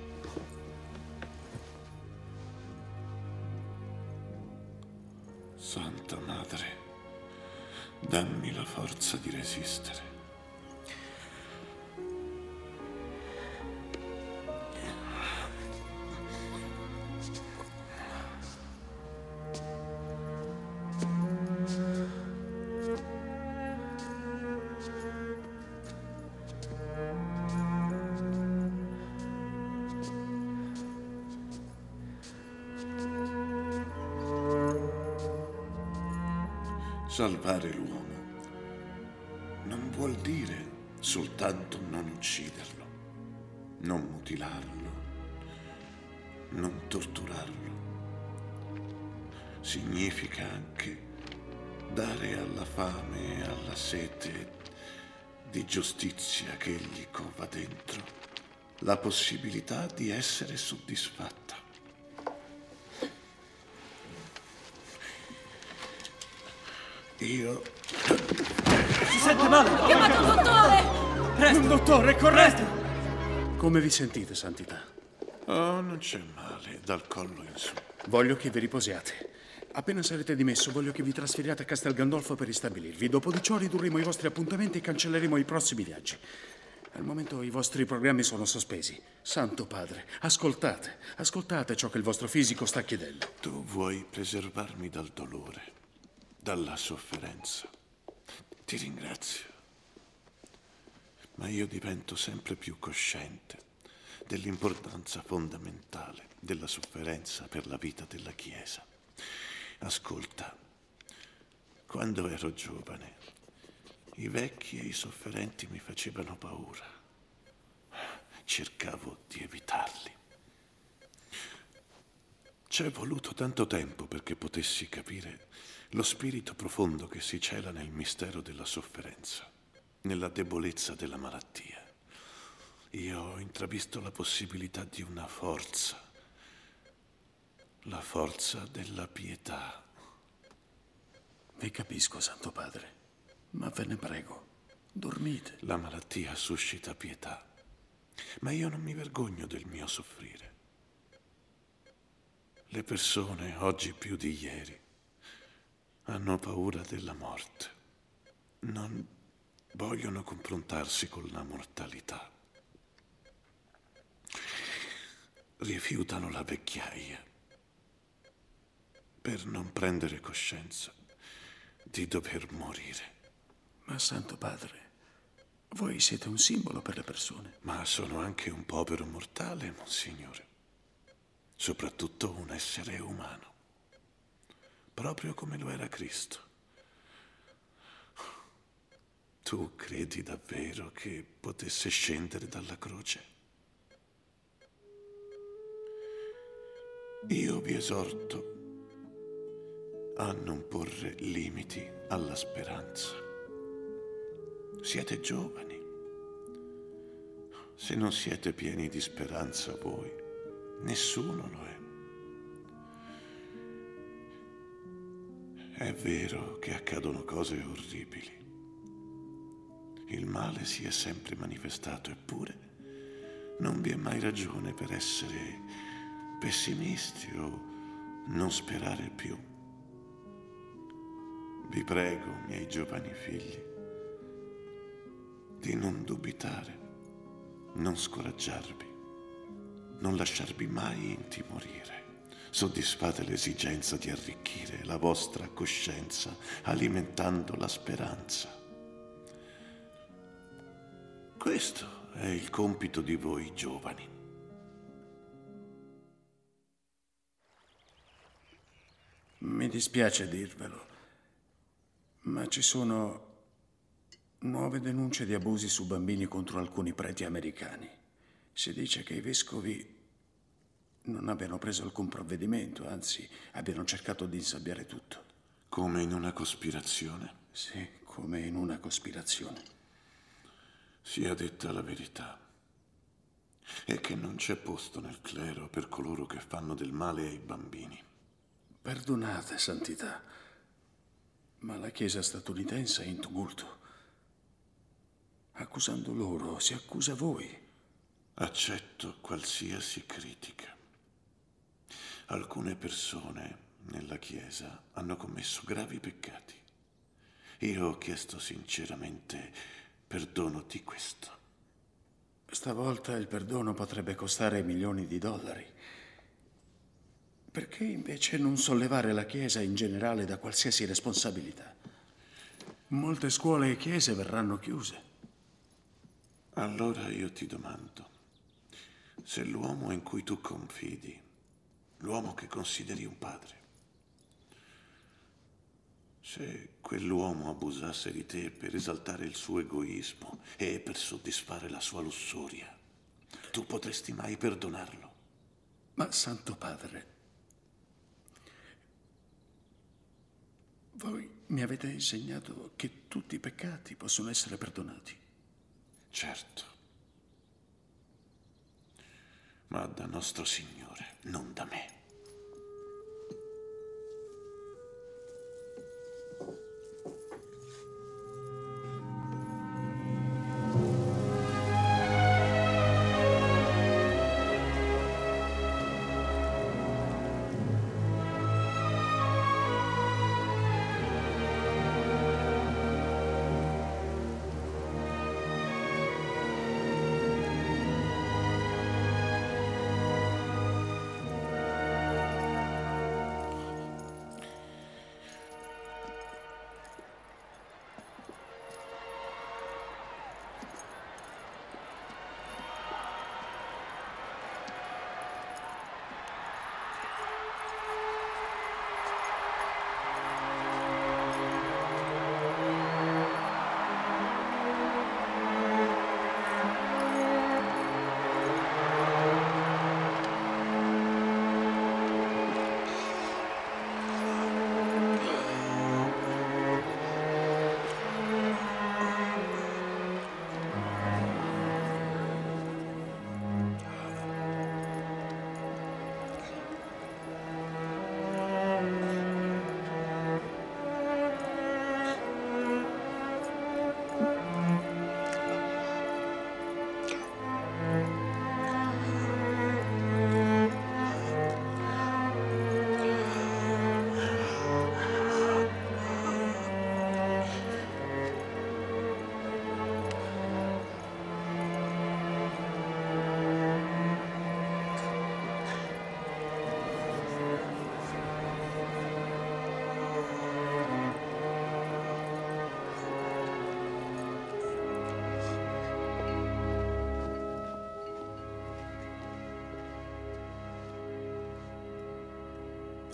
Santa Madre, dammi la forza di resistere. Salvare l'uomo non vuol dire soltanto non ucciderlo, non mutilarlo, non torturarlo. Significa anche dare alla fame e alla sete di giustizia che gli cova dentro la possibilità di essere soddisfatta. Io... Si sente male! Chiamate un dottore! Presto! Un dottore, correte! Come vi sentite, Santità? Oh, non c'è male, dal collo in su. Voglio che vi riposiate. Appena sarete dimesso, voglio che vi trasferiate a Castel Gandolfo per ristabilirvi. Dopo di ciò ridurremo i vostri appuntamenti e cancelleremo i prossimi viaggi. Al momento i vostri programmi sono sospesi. Santo Padre, ascoltate, ascoltate ciò che il vostro fisico sta chiedendo. Tu vuoi preservarmi dal dolore, dalla sofferenza. Ti ringrazio. Ma io divento sempre più cosciente dell'importanza fondamentale della sofferenza per la vita della Chiesa. Ascolta, quando ero giovane, i vecchi e i sofferenti mi facevano paura. Cercavo di evitarli. C'è voluto tanto tempo perché potessi capire lo spirito profondo che si cela nel mistero della sofferenza, nella debolezza della malattia. Io ho intravisto la possibilità di una forza, la forza della pietà. Vi capisco, Santo Padre, ma ve ne prego, dormite. La malattia suscita pietà, ma io non mi vergogno del mio soffrire. Le persone, oggi più di ieri, hanno paura della morte. Non vogliono confrontarsi con la mortalità. Rifiutano la vecchiaia per non prendere coscienza di dover morire. Ma Santo Padre, voi siete un simbolo per le persone. Ma sono anche un povero mortale, Monsignore. Soprattutto un essere umano. Proprio come lo era Cristo. Tu credi davvero che potesse scendere dalla croce? Io vi esorto a non porre limiti alla speranza. Siete giovani. Se non siete pieni di speranza voi, nessuno lo è. È vero che accadono cose orribili. Il male si è sempre manifestato, eppure non vi è mai ragione per essere pessimisti o non sperare più. Vi prego, miei giovani figli, di non dubitare, non scoraggiarvi, non lasciarvi mai intimorire. Soddisfate l'esigenza di arricchire la vostra coscienza alimentando la speranza. Questo è il compito di voi giovani. Mi dispiace dirvelo, ma ci sono nuove denunce di abusi su bambini contro alcuni preti americani. Si dice che i vescovi non abbiano preso alcun provvedimento, anzi abbiano cercato di insabbiare tutto. Come in una cospirazione? Sì, come in una cospirazione. Sia detta la verità. È che non c'è posto nel clero per coloro che fanno del male ai bambini. Perdonate, Santità, ma la Chiesa statunitense è in tumulto. Accusando loro, si accusa voi. Accetto qualsiasi critica. Alcune persone nella Chiesa hanno commesso gravi peccati. Io ho chiesto sinceramente perdono di questo. Stavolta il perdono potrebbe costare milioni di dollari. Perché invece non sollevare la Chiesa in generale da qualsiasi responsabilità? Molte scuole e chiese verranno chiuse. Allora io ti domando, se l'uomo in cui tu confidi, l'uomo che consideri un padre, se quell'uomo abusasse di te per esaltare il suo egoismo e per soddisfare la sua lussuria, tu potresti mai perdonarlo? Ma Santo Padre, Voi mi avete insegnato che tutti i peccati possono essere perdonati. Certo. Ma da nostro Signore, non da me.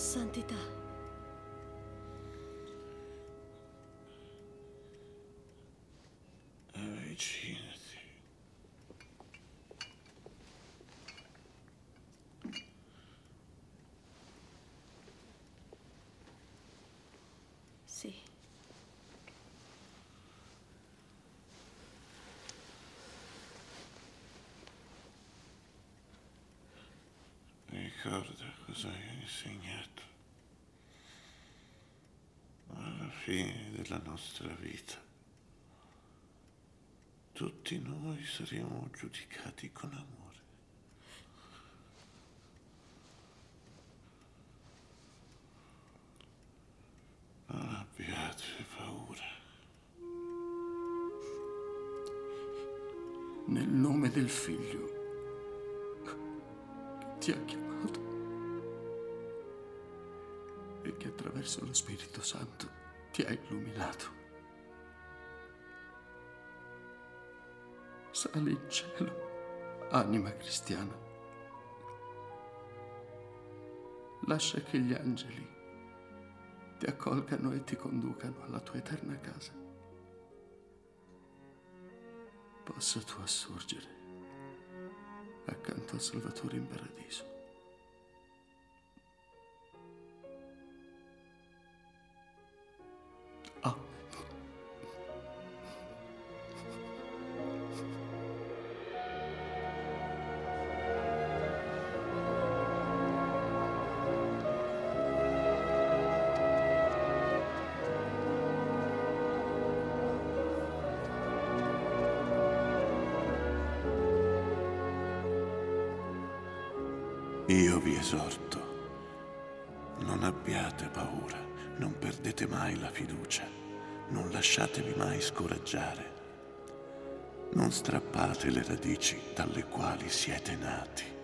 Santità. Ricorda cosa hai insegnato. Alla fine della nostra vita, tutti noi saremo giudicati con amore. Lascia che gli angeli ti accolgano e ti conducano alla tua eterna casa. Possa tu assurgere accanto al Salvatore in paradiso. Lasciatevi mai scoraggiare, non strappate le radici dalle quali siete nati.